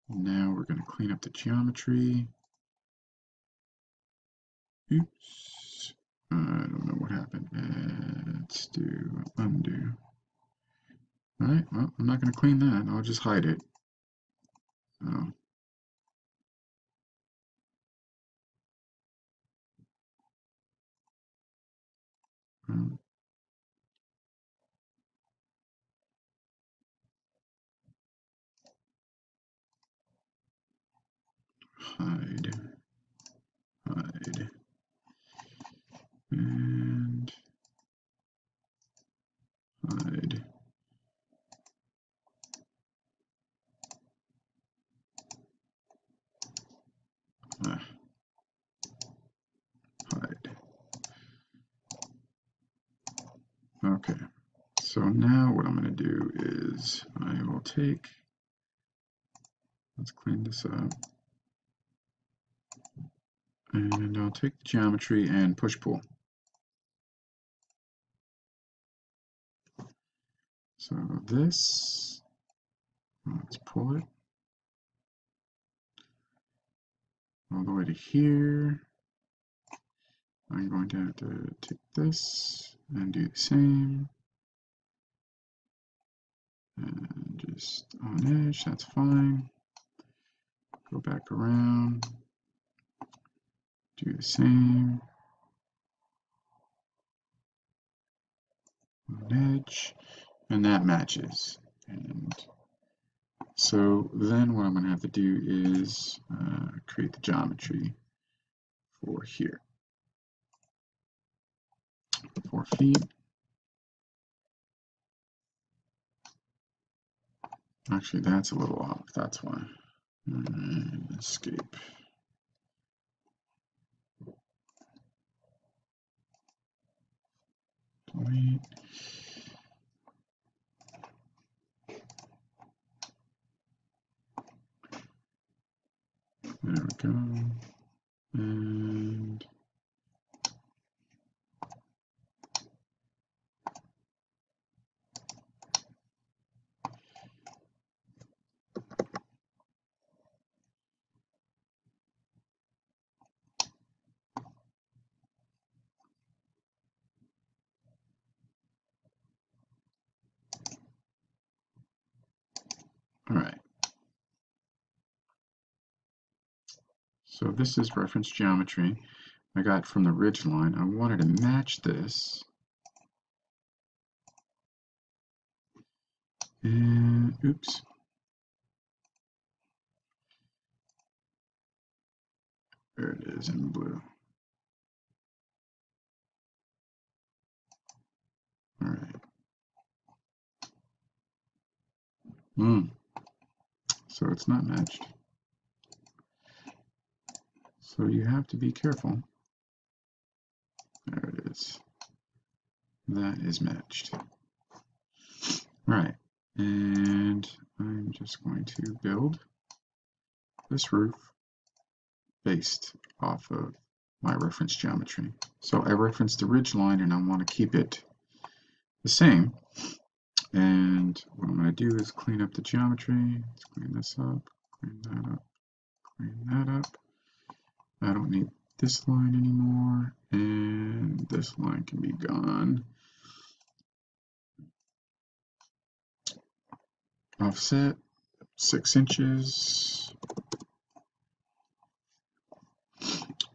now we're going to clean up the geometry. Oops. I don't know what happened. Let's do undo. Alright, well, I'm not going to clean that. I'll just hide it. Oh. Um, hide. Hide and hide. Ah. Hide. Okay, So now what I'm going to do is I will take, let's clean this up, and I'll take the geometry and push pull. So this, let's pull it all the way to here. I'm going to have to take this and do the same. And just on edge, that's fine. Go back around, do the same. On edge, and that matches. And so then what I'm going to have to do is uh, create the geometry for here. Four feet. Actually, that's a little off. That's why. And escape. Delete. There we go. And So this is reference geometry I got from the ridge line. I wanted to match this. And oops. There it is in blue. All right. Hmm. So it's not matched. So you have to be careful. There it is. That is matched. All right, and I'm just going to build this roof based off of my reference geometry. So I referenced the ridge line and I want to keep it the same. And what I'm going to do is clean up the geometry. Let's clean this up, clean that up, clean that up. I don't need this line anymore, and this line can be gone. Offset, six inches.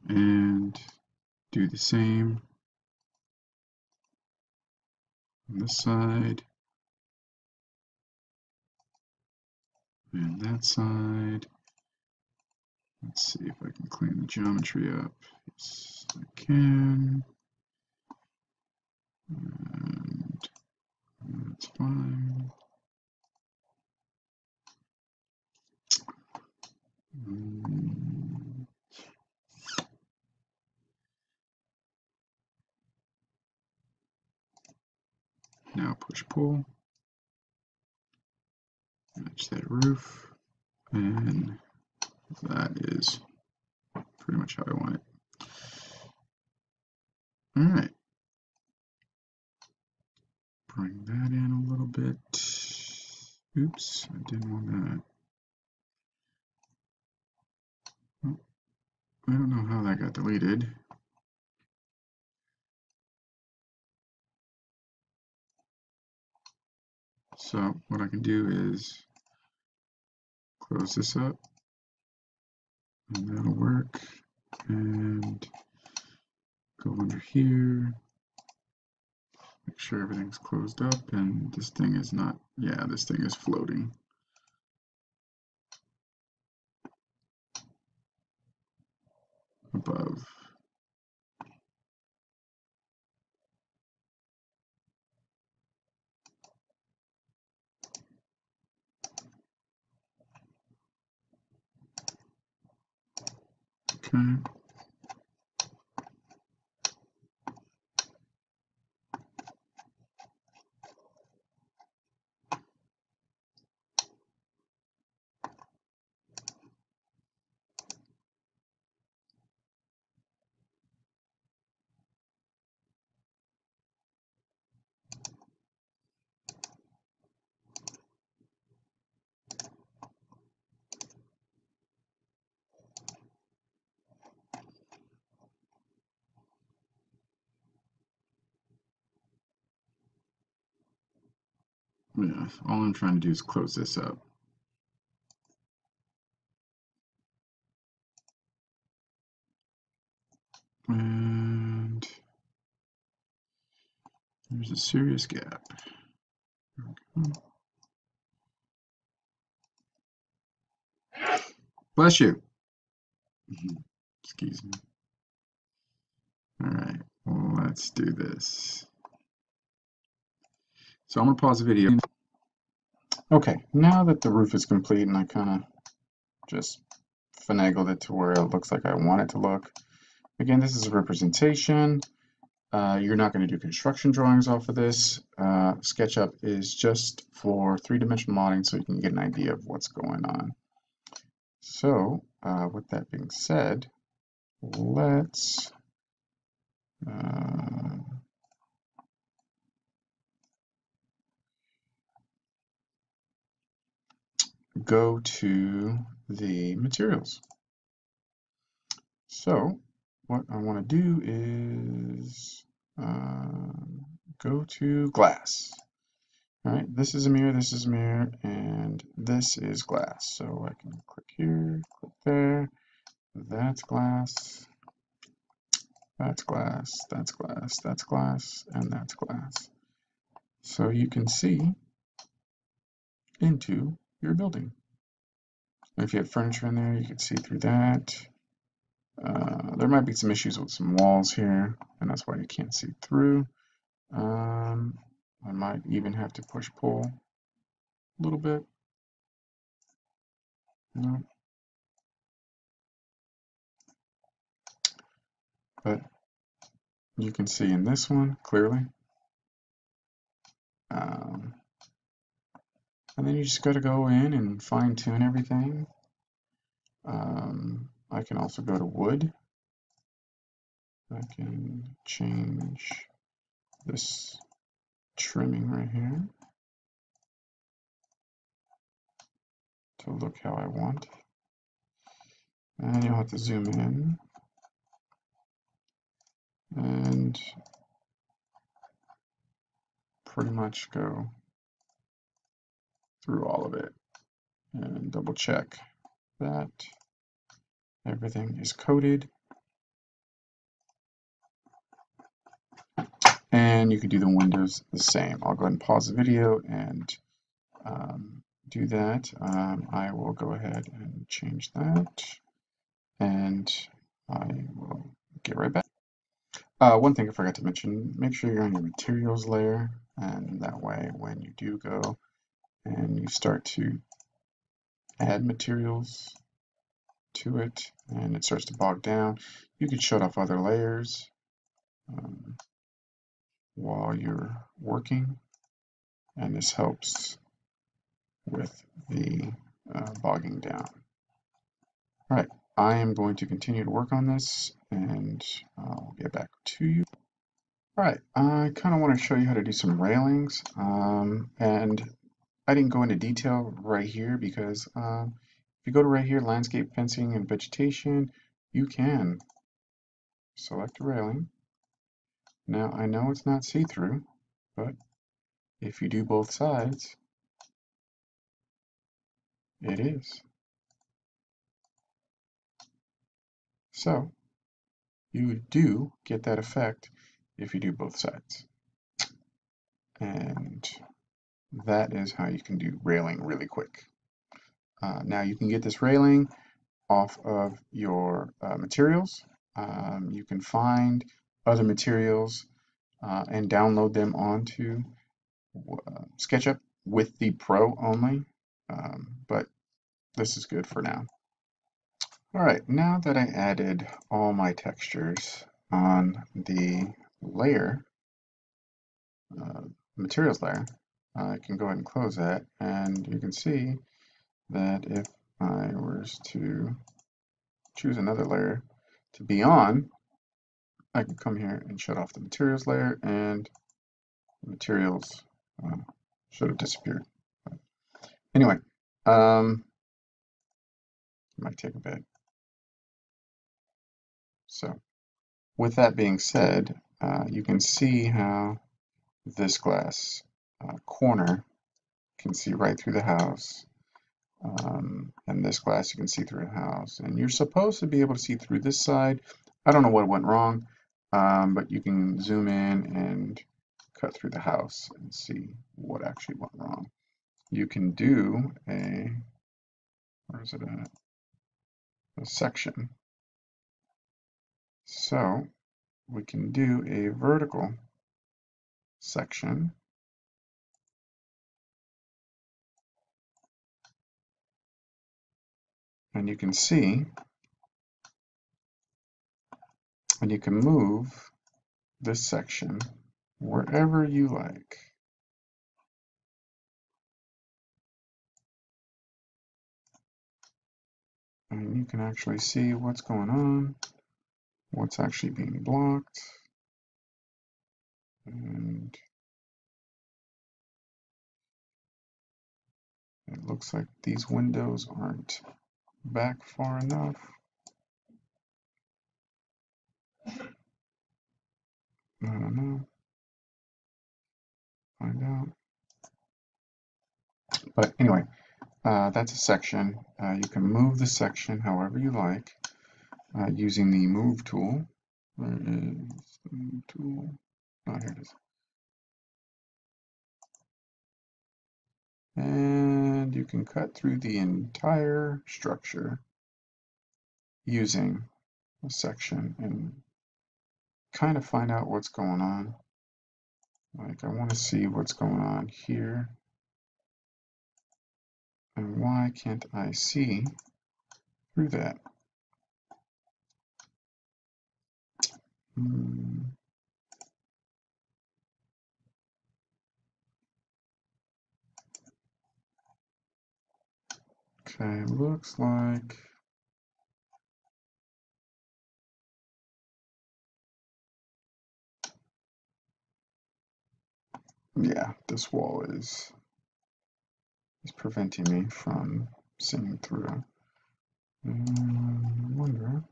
And do the same on this side. And that side. Let's see if I can clean the geometry up. Yes, I can. And that's fine. Now push pull. Match that roof. And that is pretty much how I want it. All right. Bring that in a little bit. Oops, I didn't want that. I don't know how that got deleted. So what I can do is close this up and that'll work. And go under here. Make sure everything's closed up and this thing is not yeah this thing is floating. Above Okay. Yeah, all I'm trying to do is close this up. And there's a serious gap. Bless you. Excuse me. All right, let's do this. So I'm gonna pause the video. Okay, now that the roof is complete and I kind of just finagled it to where it looks like I want it to look. Again, this is a representation. Uh, you're not going to do construction drawings off of this. Uh, SketchUp is just for three-dimensional modeling so you can get an idea of what's going on. So, uh, with that being said, let's go to the materials. So what I want to do is uh, go to glass. All right, this is a mirror, this is a mirror, and this is glass. So I can click here, click there, that's glass, that's glass, that's glass, that's glass, and that's glass. So you can see into your building. If you have furniture in there, you can see through that. Uh, there might be some issues with some walls here, and that's why you can't see through. Um, I might even have to push pull a little bit. No. But you can see in this one clearly. Um, and then you just got to go in and fine tune everything. Um, I can also go to wood. I can change this trimming right here to look how I want. And you'll have to zoom in and pretty much go through all of it and double check that everything is coded. And you can do the windows the same. I'll go ahead and pause the video and um, do that. Um, I will go ahead and change that and I will get right back. Uh, one thing I forgot to mention, make sure you're on your materials layer and that way when you do go and you start to add materials to it and it starts to bog down, you can shut off other layers um, while you're working and this helps with the uh, bogging down. All right, I am going to continue to work on this and I'll get back to you. All right, I kind of want to show you how to do some railings um, and I didn't go into detail right here because um, if you go to right here, landscape fencing and vegetation, you can select a railing. Now I know it's not see-through, but if you do both sides, it is. So you do get that effect if you do both sides. And that is how you can do railing really quick. Uh, now you can get this railing off of your uh, materials. Um, you can find other materials uh, and download them onto uh, SketchUp with the Pro only, um, but this is good for now. All right, now that I added all my textures on the layer, uh, materials layer, I can go ahead and close that and you can see that if I was to choose another layer to be on, I can come here and shut off the materials layer and materials uh, should have disappeared. But anyway, um, might take a bit. So with that being said, uh, you can see how this glass uh, corner can see right through the house. Um, and this glass you can see through the house. And you're supposed to be able to see through this side. I don't know what went wrong, um, but you can zoom in and cut through the house and see what actually went wrong. You can do a, where is it at? A section. So we can do a vertical section and you can see and you can move this section wherever you like. And you can actually see what's going on, what's actually being blocked. And it looks like these windows aren't back far enough. I don't know. Find out. But anyway, uh, that's a section. Uh, you can move the section however you like uh, using the move tool. Where is the move tool? Oh, here it is. And you can cut through the entire structure using a section and kind of find out what's going on. Like I want to see what's going on here. And why can't I see through that? Hmm. Okay, looks like yeah, this wall is is preventing me from seeing through. Um, I wonder.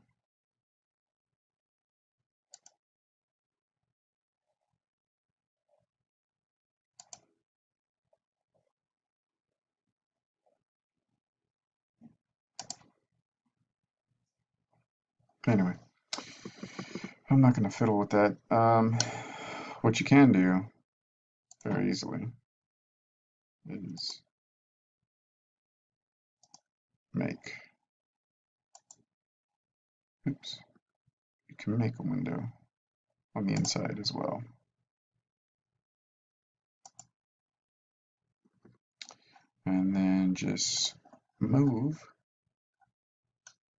Anyway, I'm not going to fiddle with that. Um, what you can do very easily is make, oops, you can make a window on the inside as well. And then just move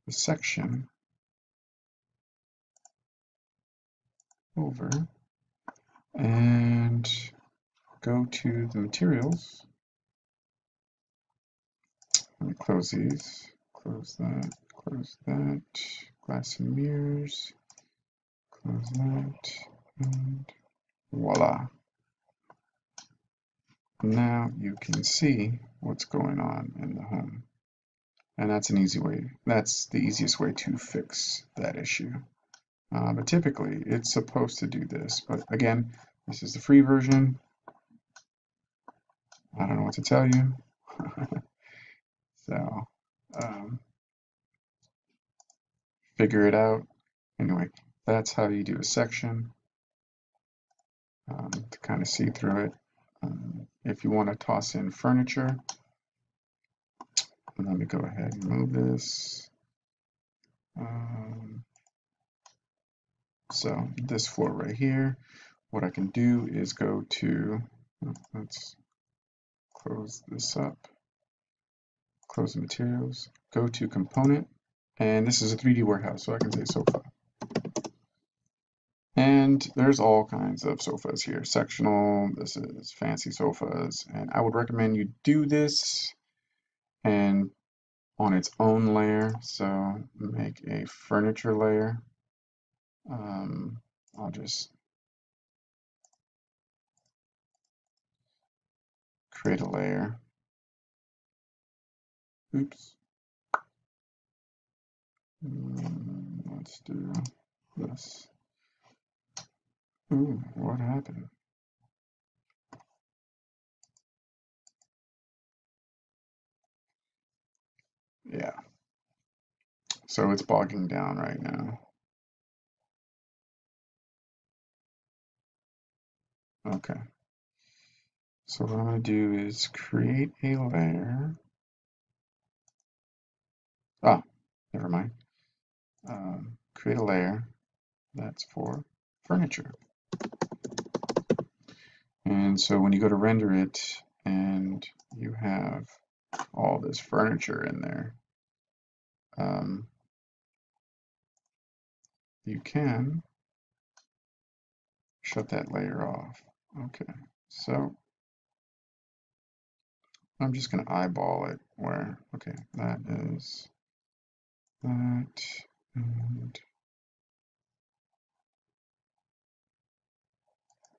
the section over and go to the materials. Let me close these, close that, close that, glass and mirrors, close that, and voila. Now you can see what's going on in the home. And that's an easy way, that's the easiest way to fix that issue. Uh, but typically it's supposed to do this. But again, this is the free version. I don't know what to tell you. so um, figure it out. Anyway, that's how you do a section um, to kind of see through it. Um, if you want to toss in furniture, let me go ahead and move this. Um, so this floor right here, what I can do is go to, let's close this up, close the materials, go to component, and this is a 3D warehouse, so I can say sofa. And there's all kinds of sofas here, sectional, this is fancy sofas, and I would recommend you do this and on its own layer, so make a furniture layer um, I'll just create a layer. Oops. Um, let's do this. Ooh, what happened? Yeah. So it's bogging down right now. Okay. So what I'm going to do is create a layer. Ah, never mind. Um, create a layer that's for furniture. And so when you go to render it and you have all this furniture in there, um, you can shut that layer off. Okay, so I'm just going to eyeball it where, okay, that is that, and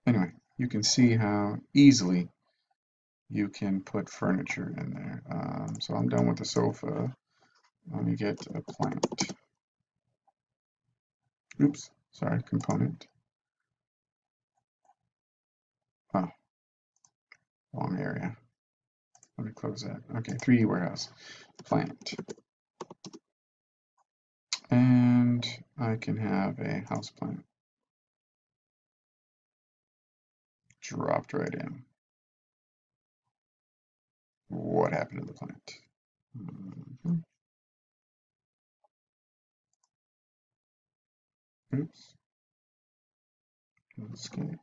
anyway, you can see how easily you can put furniture in there. Um, so I'm done with the sofa. Let me get a plant. Oops, sorry, component. Oh, wrong area. Let me close that. Okay, 3D warehouse, plant. And I can have a house plant. Dropped right in. What happened to the plant? Mm -hmm. Oops. Escape.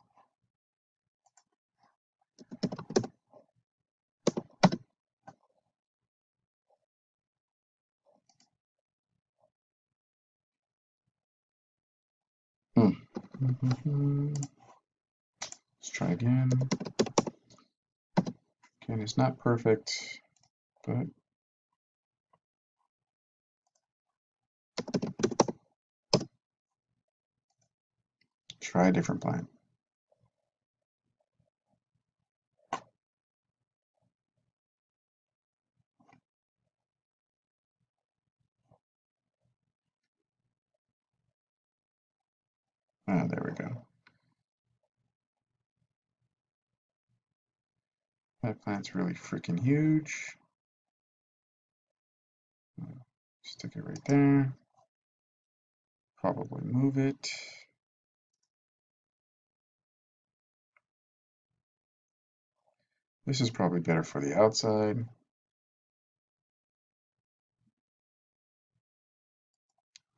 Hmm. Let's try again. Again, it's not perfect, but try a different plant. Ah, there we go. That plant's really freaking huge. Stick it right there. Probably move it. This is probably better for the outside.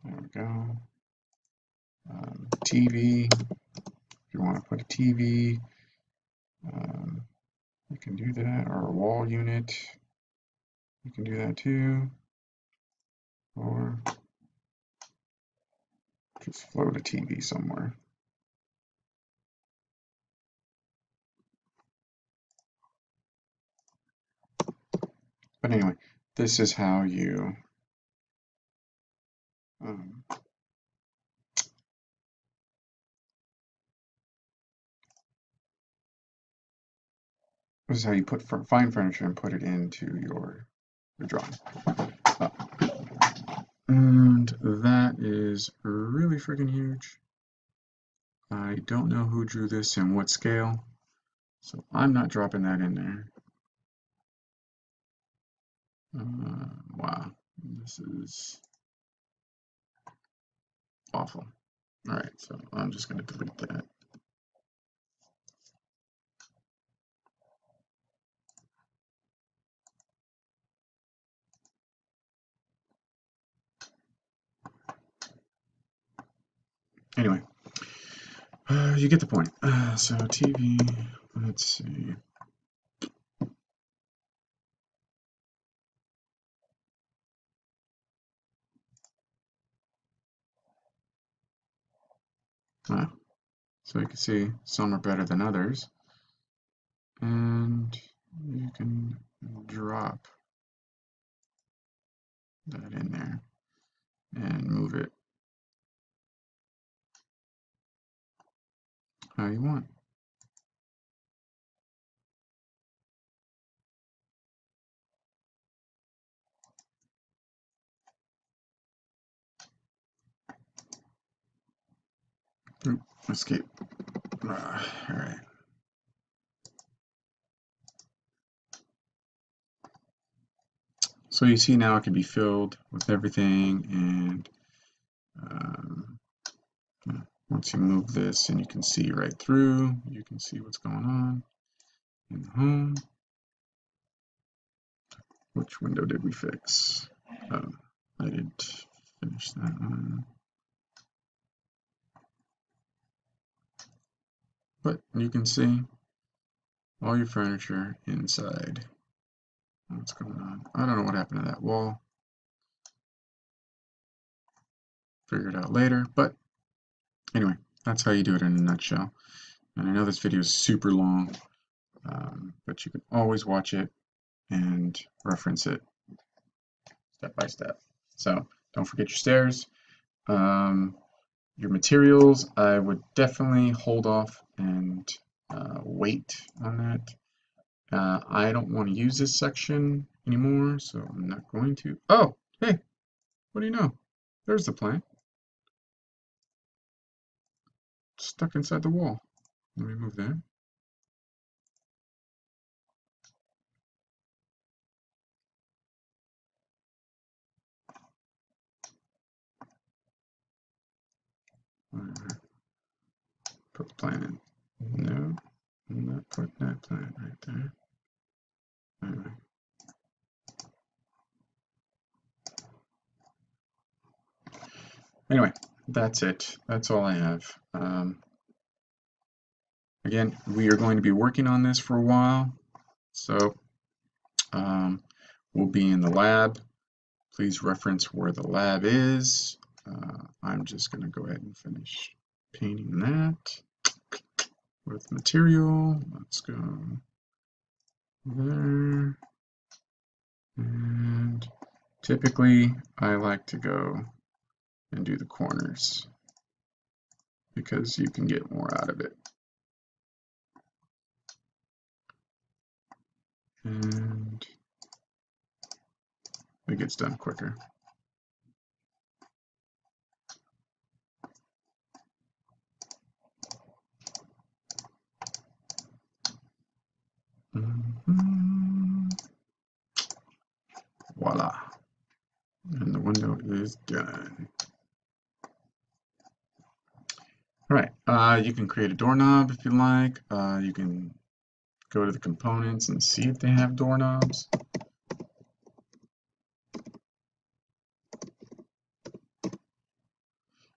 There we go. Um, TV, if you want to put a TV, um, you can do that, or a wall unit, you can do that too, or just float a TV somewhere. But anyway, this is how you um, this is how you put fine furniture and put it into your, your drawing. Oh. And that is really freaking huge. I don't know who drew this and what scale, so I'm not dropping that in there. Uh, wow, this is awful. All right, so I'm just going to delete that. Anyway, uh, you get the point. Uh, so TV, let's see. Uh, so you can see some are better than others. And you can drop that in there and move it how you want. Oop, escape. Uh, all right. So you see now it can be filled with everything and um, once you move this and you can see right through, you can see what's going on in the home. Which window did we fix? Oh, I didn't finish that one. But you can see all your furniture inside. What's going on? I don't know what happened to that wall. Figure it out later, but anyway, that's how you do it in a nutshell. And I know this video is super long, um, but you can always watch it and reference it step by step. So don't forget your stairs. Um, your materials, I would definitely hold off and uh, wait on that. Uh, I don't want to use this section anymore, so I'm not going to. Oh, hey, what do you know? There's the plant. Stuck inside the wall. Let me move that. Put the plant in. No, not putting that plant right there. Anyway. Anyway, that's it. That's all I have. Um, again, we are going to be working on this for a while. So um, we'll be in the lab. Please reference where the lab is. Uh, I'm just going to go ahead and finish painting that with material. Let's go there. And typically I like to go and do the corners because you can get more out of it. And it gets done quicker. Mm-hmm. Voila. And the window is done. All right, uh, you can create a doorknob if you like. Uh, you can go to the components and see if they have doorknobs.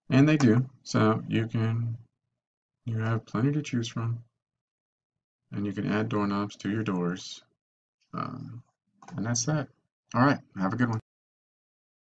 And they do, so you can, you have plenty to choose from and you can add doorknobs to your doors. Um, and that's that. All right, have a good one.